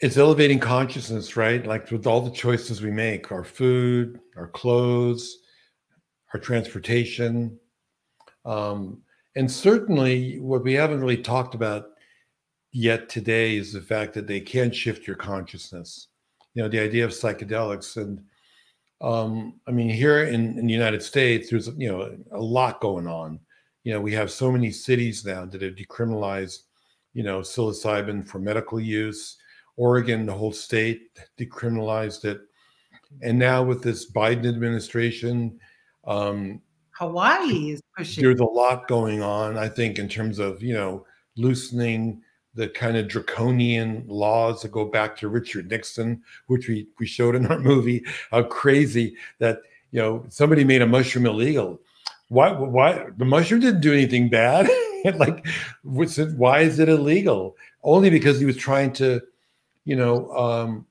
It's elevating consciousness, right? Like with all the choices we make, our food, our clothes, our transportation. Um, and certainly, what we haven't really talked about yet today is the fact that they can shift your consciousness. You know, the idea of psychedelics. And um, I mean, here in, in the United States, there's, you know, a lot going on. You know, we have so many cities now that have decriminalized, you know, psilocybin for medical use. Oregon, the whole state decriminalized it. And now with this Biden administration, um, Hawaii is pushing. There's a lot going on, I think, in terms of you know loosening the kind of draconian laws that go back to Richard Nixon, which we we showed in our movie. How crazy that you know somebody made a mushroom illegal. Why? Why the mushroom didn't do anything bad? like, why is it illegal? Only because he was trying to, you know, um,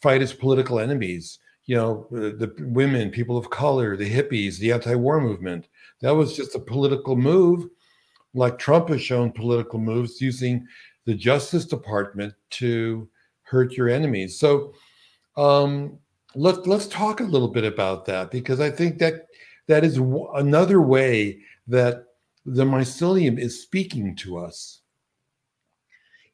fight his political enemies you know, the, women, people of color, the hippies, the anti-war movement. That was just a political move, like Trump has shown political moves using the Justice Department to hurt your enemies. So um, let, let's talk a little bit about that because I think that that is another way that the mycelium is speaking to us.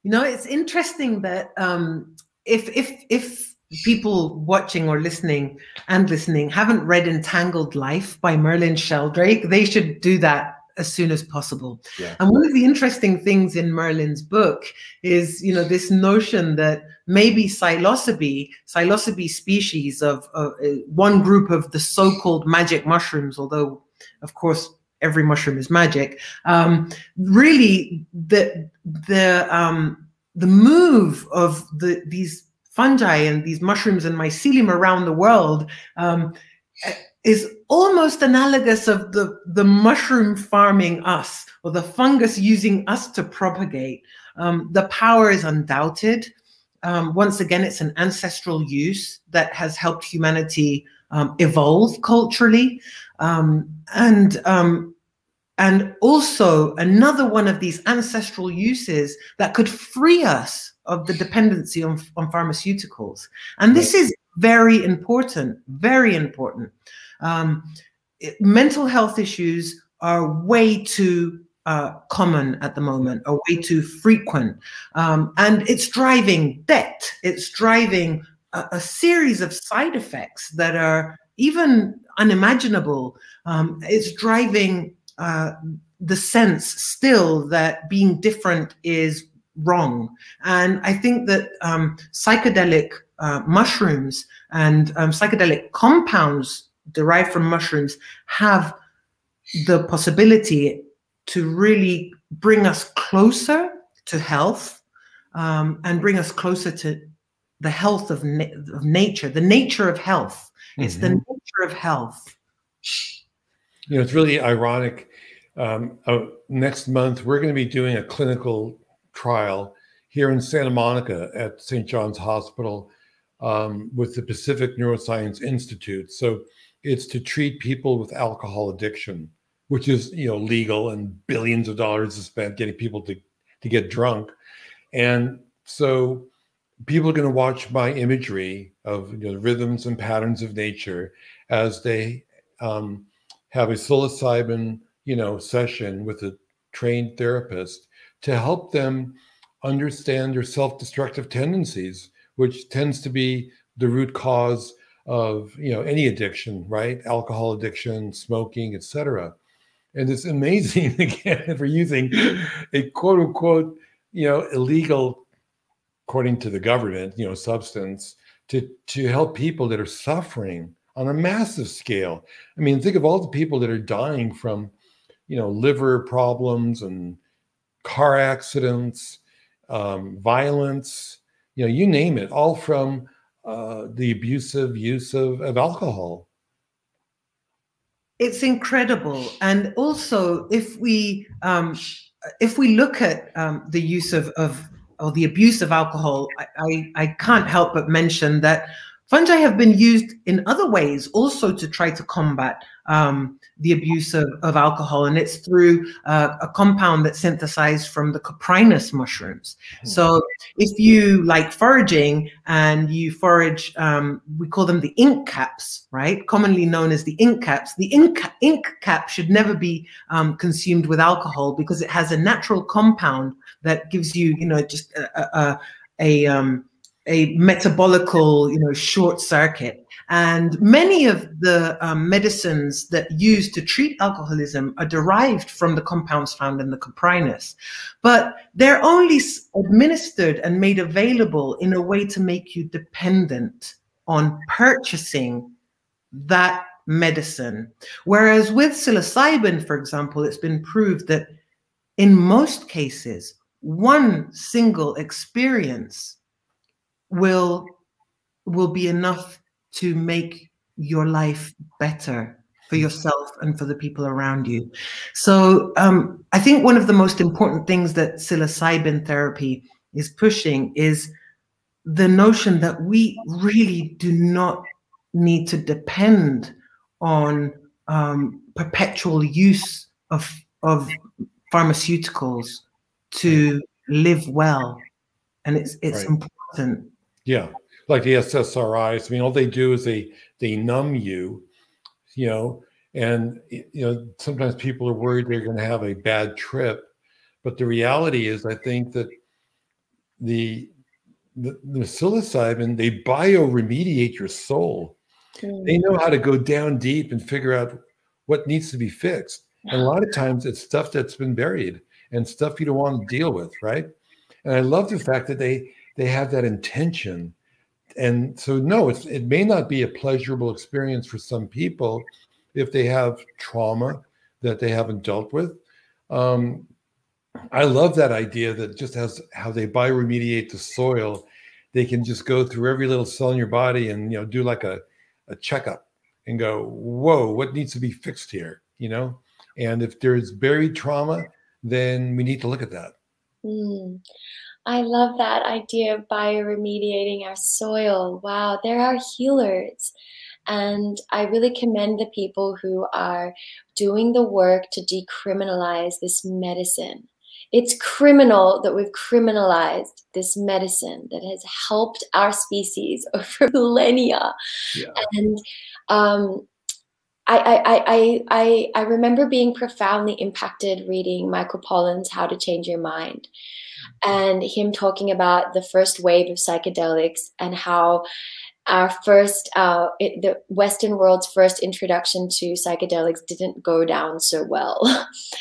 You know, it's interesting that um, if if if people watching or listening and listening haven't read Entangled Life by Merlin Sheldrake, they should do that as soon as possible. Yeah. And one of the interesting things in Merlin's book is, you know, this notion that maybe psilocybe, psilocybe species of uh, one group of the so-called magic mushrooms, although of course every mushroom is magic, um, really the the um, the move of the these fungi and these mushrooms and mycelium around the world um, is almost analogous of the, the mushroom farming us or the fungus using us to propagate. Um, the power is undoubted. Um, once again, it's an ancestral use that has helped humanity um, evolve culturally. Um, and um, and also another one of these ancestral uses that could free us of the dependency on, on pharmaceuticals. And this is very important, very important. Um, it, mental health issues are way too uh, common at the moment, are way too frequent. Um, and it's driving debt, it's driving a, a, series of side effects that are even unimaginable. Um, it's driving uh, the sense still that being different is wrong. And I think that um, psychedelic uh, mushrooms and um, psychedelic compounds derived from mushrooms have the possibility to really bring us closer to health um, and bring us closer to the health of, na of nature, the nature of health. Mm -hmm. It's the mm-hmm. nature of health. You know, it's really ironic. Um, uh, next month, we're going to be doing a clinical trial here in Santa Monica at St. John's Hospital um, with the Pacific Neuroscience Institute. So it's to treat people with alcohol addiction, which is you know legal and billions of dollars is spent getting people to to get drunk, and so people are going to watch my imagery of you know, rhythms and patterns of nature as they um, have a psilocybin you know session with a trained therapist to help them understand their self-destructive tendencies, which tends to be the root cause of you know any addiction, right? Alcohol addiction, smoking, etc. And it's amazing again for using a quote unquote you know illegal, according to the government, you know substance to to help people that are suffering on a massive scale. I mean, think of all the people that are dying from you know liver problems and car accidents, um, violence, you know, you name it, all from uh, the abusive use of, of alcohol. It's incredible. And also, if we um, if we look at um, the use of, of or the abuse of alcohol, I, I, I can't help but mention that fungi have been used in other ways also to try to combat um, the abuse of, of, alcohol, and it's through uh, a compound that's synthesized from the coprinus mushrooms. Hmm. So if you like foraging and you forage, um, we call them the ink caps, right? Commonly known as the ink caps. The ink, ink cap should never be um, consumed with alcohol because it has a natural compound that gives you, you know, just a, a, a, um, a metabolical, you know, short circuit. And many of the um, medicines that used to treat alcoholism are derived from the compounds found in the coprinus. But they're only administered and made available in a way to make you dependent on purchasing that medicine. Whereas with psilocybin, for example, it's been proved that in most cases, one single experience will will be enough to make your life better for mm. yourself and for the people around you. So um, I think one of the most important things that psilocybin therapy is pushing is the notion that we really do not need to depend on um, perpetual use of of pharmaceuticals to live well, and it's it's right. important. Yeah, like the SSRIs. I mean, all they do is they they numb you, you know, and you know sometimes people are worried they're going to have a bad trip, but the reality is, I think that the the, the psilocybin they bioremediate your soul. Mm. They know how to go down deep and figure out what needs to be fixed. And a lot of times it's stuff that's been buried and stuff you don't want to deal with, right? And I love the fact that they they have that intention. And so no, it's it may not be a pleasurable experience for some people if they have trauma that they haven't dealt with. Um, I love that idea that just as how they bioremediate the soil, they can just go through every little cell in your body and you know do like a, a checkup and go, whoa, what needs to be fixed here? You know? And if there's buried trauma, then we need to look at that. Mm. I love that idea of bioremediating our soil. Wow, there are healers. And I really commend the people who are doing the work to decriminalize this medicine. It's criminal that we've criminalized this medicine that has helped our species over millennia. Yeah. And um, I, I, I, I, I remember being profoundly impacted reading Michael Pollan's How to Change Your Mind and him talking about the first wave of psychedelics and how our first, uh, it, the Western world's first introduction to psychedelics didn't go down so well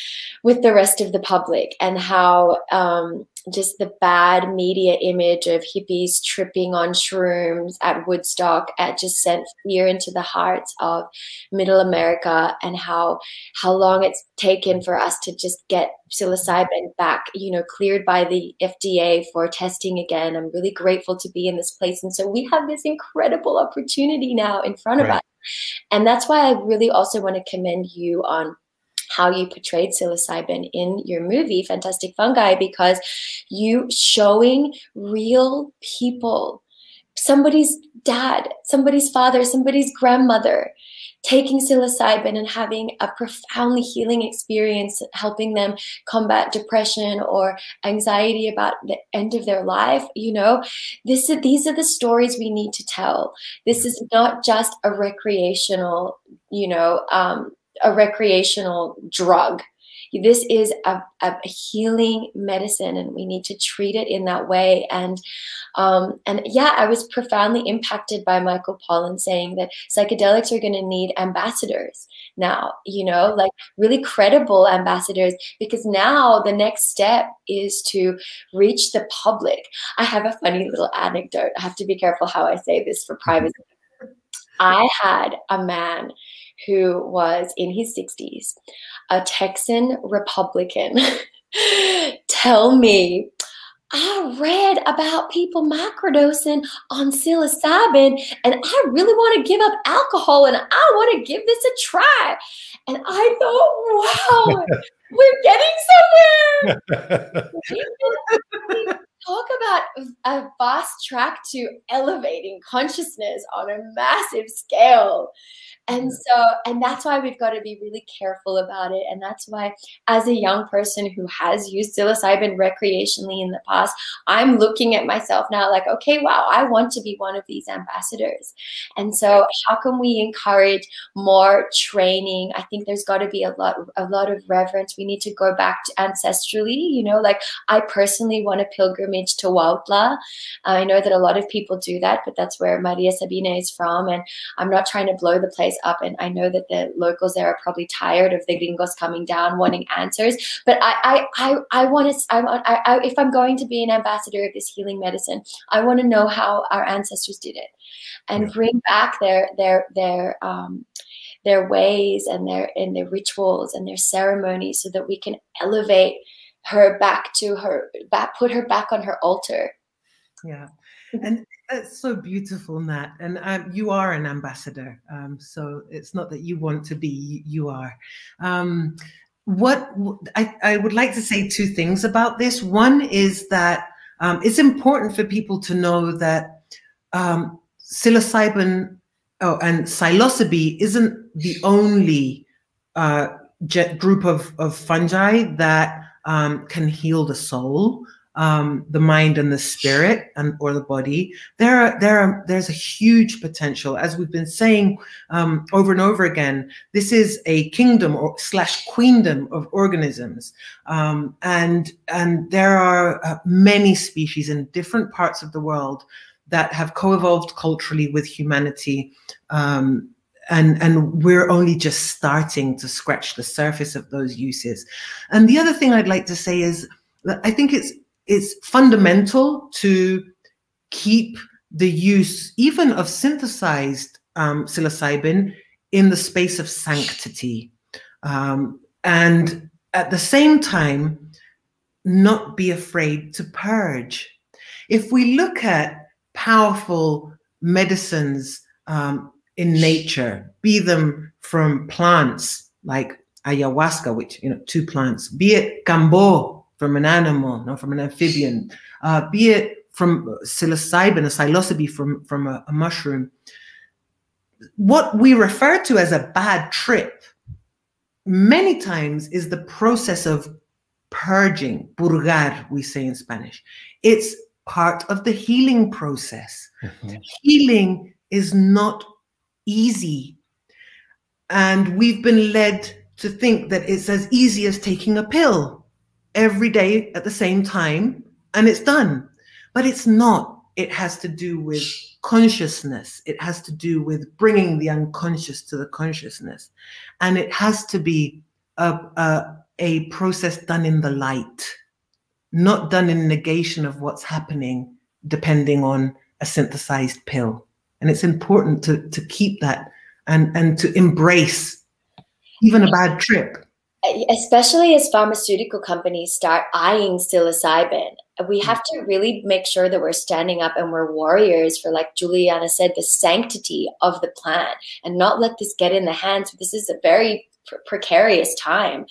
with the rest of the public, and how um, just the bad media image of hippies tripping on shrooms at Woodstock at just sent fear into the hearts of middle America and how how long it's taken for us to just get psilocybin back, you know, cleared by the FDA for testing again. I'm really grateful to be in this place. And so we have this incredible opportunity now in front right. of us. And that's why I really also want to commend you on how you portrayed psilocybin in your movie, Fantastic Fungi, because you showing real people, somebody's dad, somebody's father, somebody's grandmother, taking psilocybin and having a profoundly healing experience, helping them combat depression or anxiety about the end of their life, you know, this is, these are the stories we need to tell. This is not just a recreational, you know, um, a recreational drug. This is a, a, healing medicine, and we need to treat it in that way. And um, and yeah, I was profoundly impacted by Michael Pollan saying that psychedelics are going to need ambassadors now. You know, like really credible ambassadors, because now the next step is to reach the public. I have a funny little anecdote. I have to be careful how I say this for privacy. I had a man who was in his 60s, a Texan Republican, tell me, I read about people microdosing on psilocybin and I really want to give up alcohol and I want to give this a try. And I thought, wow, we're getting somewhere. talk about a fast track to elevating consciousness on a massive scale. And so, and that's why we've got to be really careful about it. And that's why, as a young person who has used psilocybin recreationally in the past, I'm looking at myself now like, okay, wow, I want to be one of these ambassadors. And so, how can we encourage more training? I think there's got to be a lot, a lot of reverence. We need to go back to ancestrally, you know, like I personally want a pilgrimage to Huautla. I know that a lot of people do that, but that's where Maria Sabina is from. And I'm not trying to blow the place up. And I know that the locals there are probably tired of the gringos coming down wanting answers. But I, I, I, I want to. I. I, I, if I'm going to be an ambassador of this healing medicine, I want to know how our ancestors did it, and bring back their their their um, their ways and their and their rituals and their ceremonies, so that we can elevate her back to her back, put her back on her altar. Yeah, and that's so beautiful, Nat. And um, you are an ambassador. Um, so it's not that you want to be, you are. Um, what I, I, would like to say two things about this. One is that um, it's important for people to know that um, psilocybin oh, and psilocybe isn't the only uh, group of, of fungi that um, can heal the soul um, the mind and the spirit and or the body there are there are there's a huge potential. As we've been saying um, over and over again this is a kingdom or slash queendom of organisms. Um, and and there are uh, many species in different parts of the world that have co-evolved culturally with humanity um, and and we're only just starting to scratch the surface of those uses. And the other thing i'd like to say is that i think it's it's fundamental to keep the use even of synthesized um, psilocybin in the space of sanctity. Um, and at the same time, not be afraid to purge. If we look at powerful medicines um, in nature, be them from plants like ayahuasca, which, you know, two plants, be it kambo, from an animal, no, from an amphibian, uh, be it from psilocybin, a psilocybe from, from a, a mushroom. What we refer to as a bad trip many times is the process of purging, purgar, we say in Spanish. It's part of the healing process. Mm-hmm. Healing is not easy. And we've been led to think that it's as easy as taking a pill every day at the same time and it's done. But it's not. It has to do with consciousness. It has to do with bringing the unconscious to the consciousness. And it has to be a, a, a process done in the light, not done in negation of what's happening, depending on a synthesized pill. And it's important to, to keep that and, and to embrace even a bad trip especially as pharmaceutical companies start eyeing psilocybin, we mm. have to really make sure that we're standing up and we're warriors for, like Giuliana said, the sanctity of the plant and not let this get in the hands. This is a very precarious time.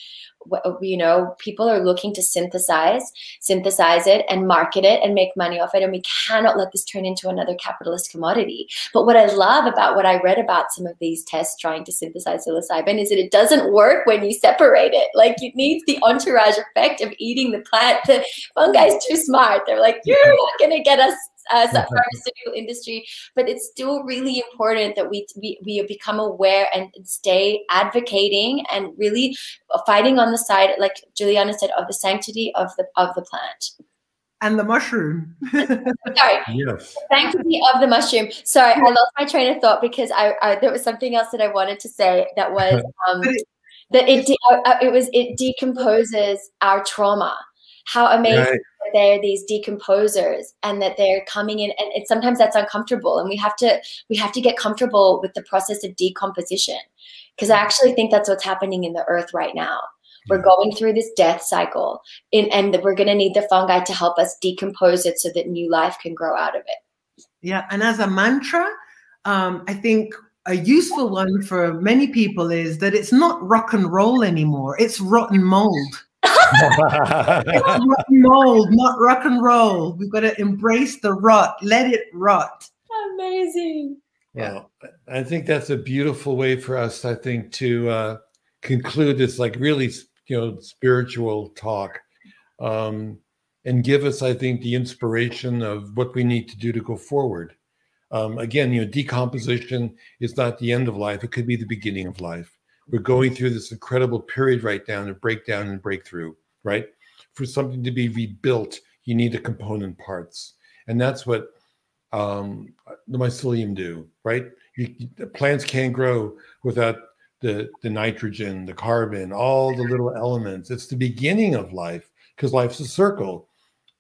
You know people are looking to synthesize synthesize it and market it and make money off it and we cannot let this turn into another capitalist commodity. But what i love about what i read about some of these tests trying to synthesize psilocybin is that it doesn't work when you separate it. Like it needs the entourage effect of eating the plant. The fungi is too smart. They're like you're not going to get us as a pharmaceutical industry but it's still really important that we, we we become aware and stay advocating and really fighting on the side like Giuliana said of the sanctity of the of the plant and the mushroom. Sorry. Yes. Sanctity of the mushroom. Sorry, I lost my train of thought because I, I there was something else that I wanted to say that was um, that it uh, uh, it was it decomposes our trauma. How amazing right they're these decomposers and that they're coming in and it, sometimes that's uncomfortable and we have to we have to get comfortable with the process of decomposition. Because i actually think that's what's happening in the earth right now. We're going through this death cycle in, and we're going to need the fungi to help us decompose it so that new life can grow out of it. Yeah and as a mantra um, i think a useful one for many people is that it's not rock and roll anymore it's rotten mold mold, not rock and roll. We've got to embrace the rot. Let it rot. Amazing. Yeah, I think that's a beautiful way for us. I think to uh, conclude this like really you know spiritual talk, um, and give us, I think, the inspiration of what we need to do to go forward. Um, again, you know, decomposition is not the end of life; it could be the beginning of life we're going through this incredible period right now to breakdown and breakthrough, right? For something to be rebuilt, you need the component parts. And that's what um, the mycelium do, right? You, plants can't grow without the, the nitrogen, the carbon, all the little elements. It's the beginning of life because life's a circle.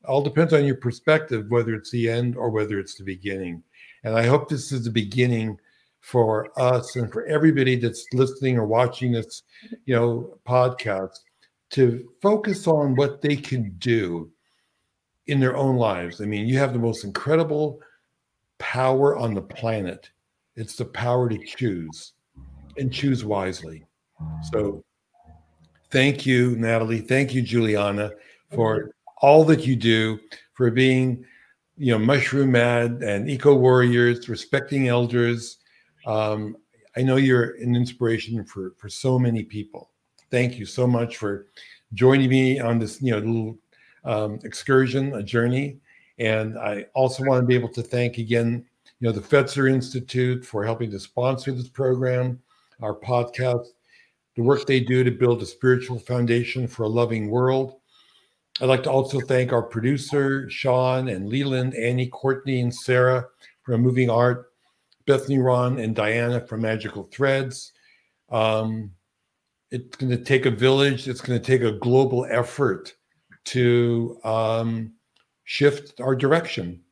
All depends on your perspective, whether it's the end or whether it's the beginning. And I hope this is the beginning for us and for everybody that's listening or watching this, you know, podcast to focus on what they can do in their own lives. I mean, you have the most incredible power on the planet. It's the power to choose and choose wisely. So thank you, Nathalie. Thank you, Giuliana, for all that you do, for being, you know, mushroom mad and eco warriors, respecting elders, Um, I know you're an inspiration for for so many people. Thank you so much for joining me on this you know little um, excursion, a journey. And I also want to be able to thank again, you know, the Fetzer Institute for helping to sponsor this program, our podcast, the work they do to build a spiritual foundation for a loving world. I'd like to also thank our producer, Sean and Leland, Annie, Courtney, and Sarah from Moving Art, Bethany Ron and Diana from Magical Threads. Um, it's going to take a village, it's going to take a global effort to um, shift our direction.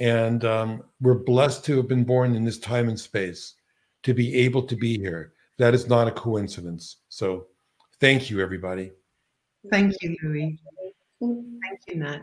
And um, we're blessed to have been born in this time and space, to be able to be here. That is not a coincidence. So thank you, everybody. Thank you, Louie. Thank you, Nat.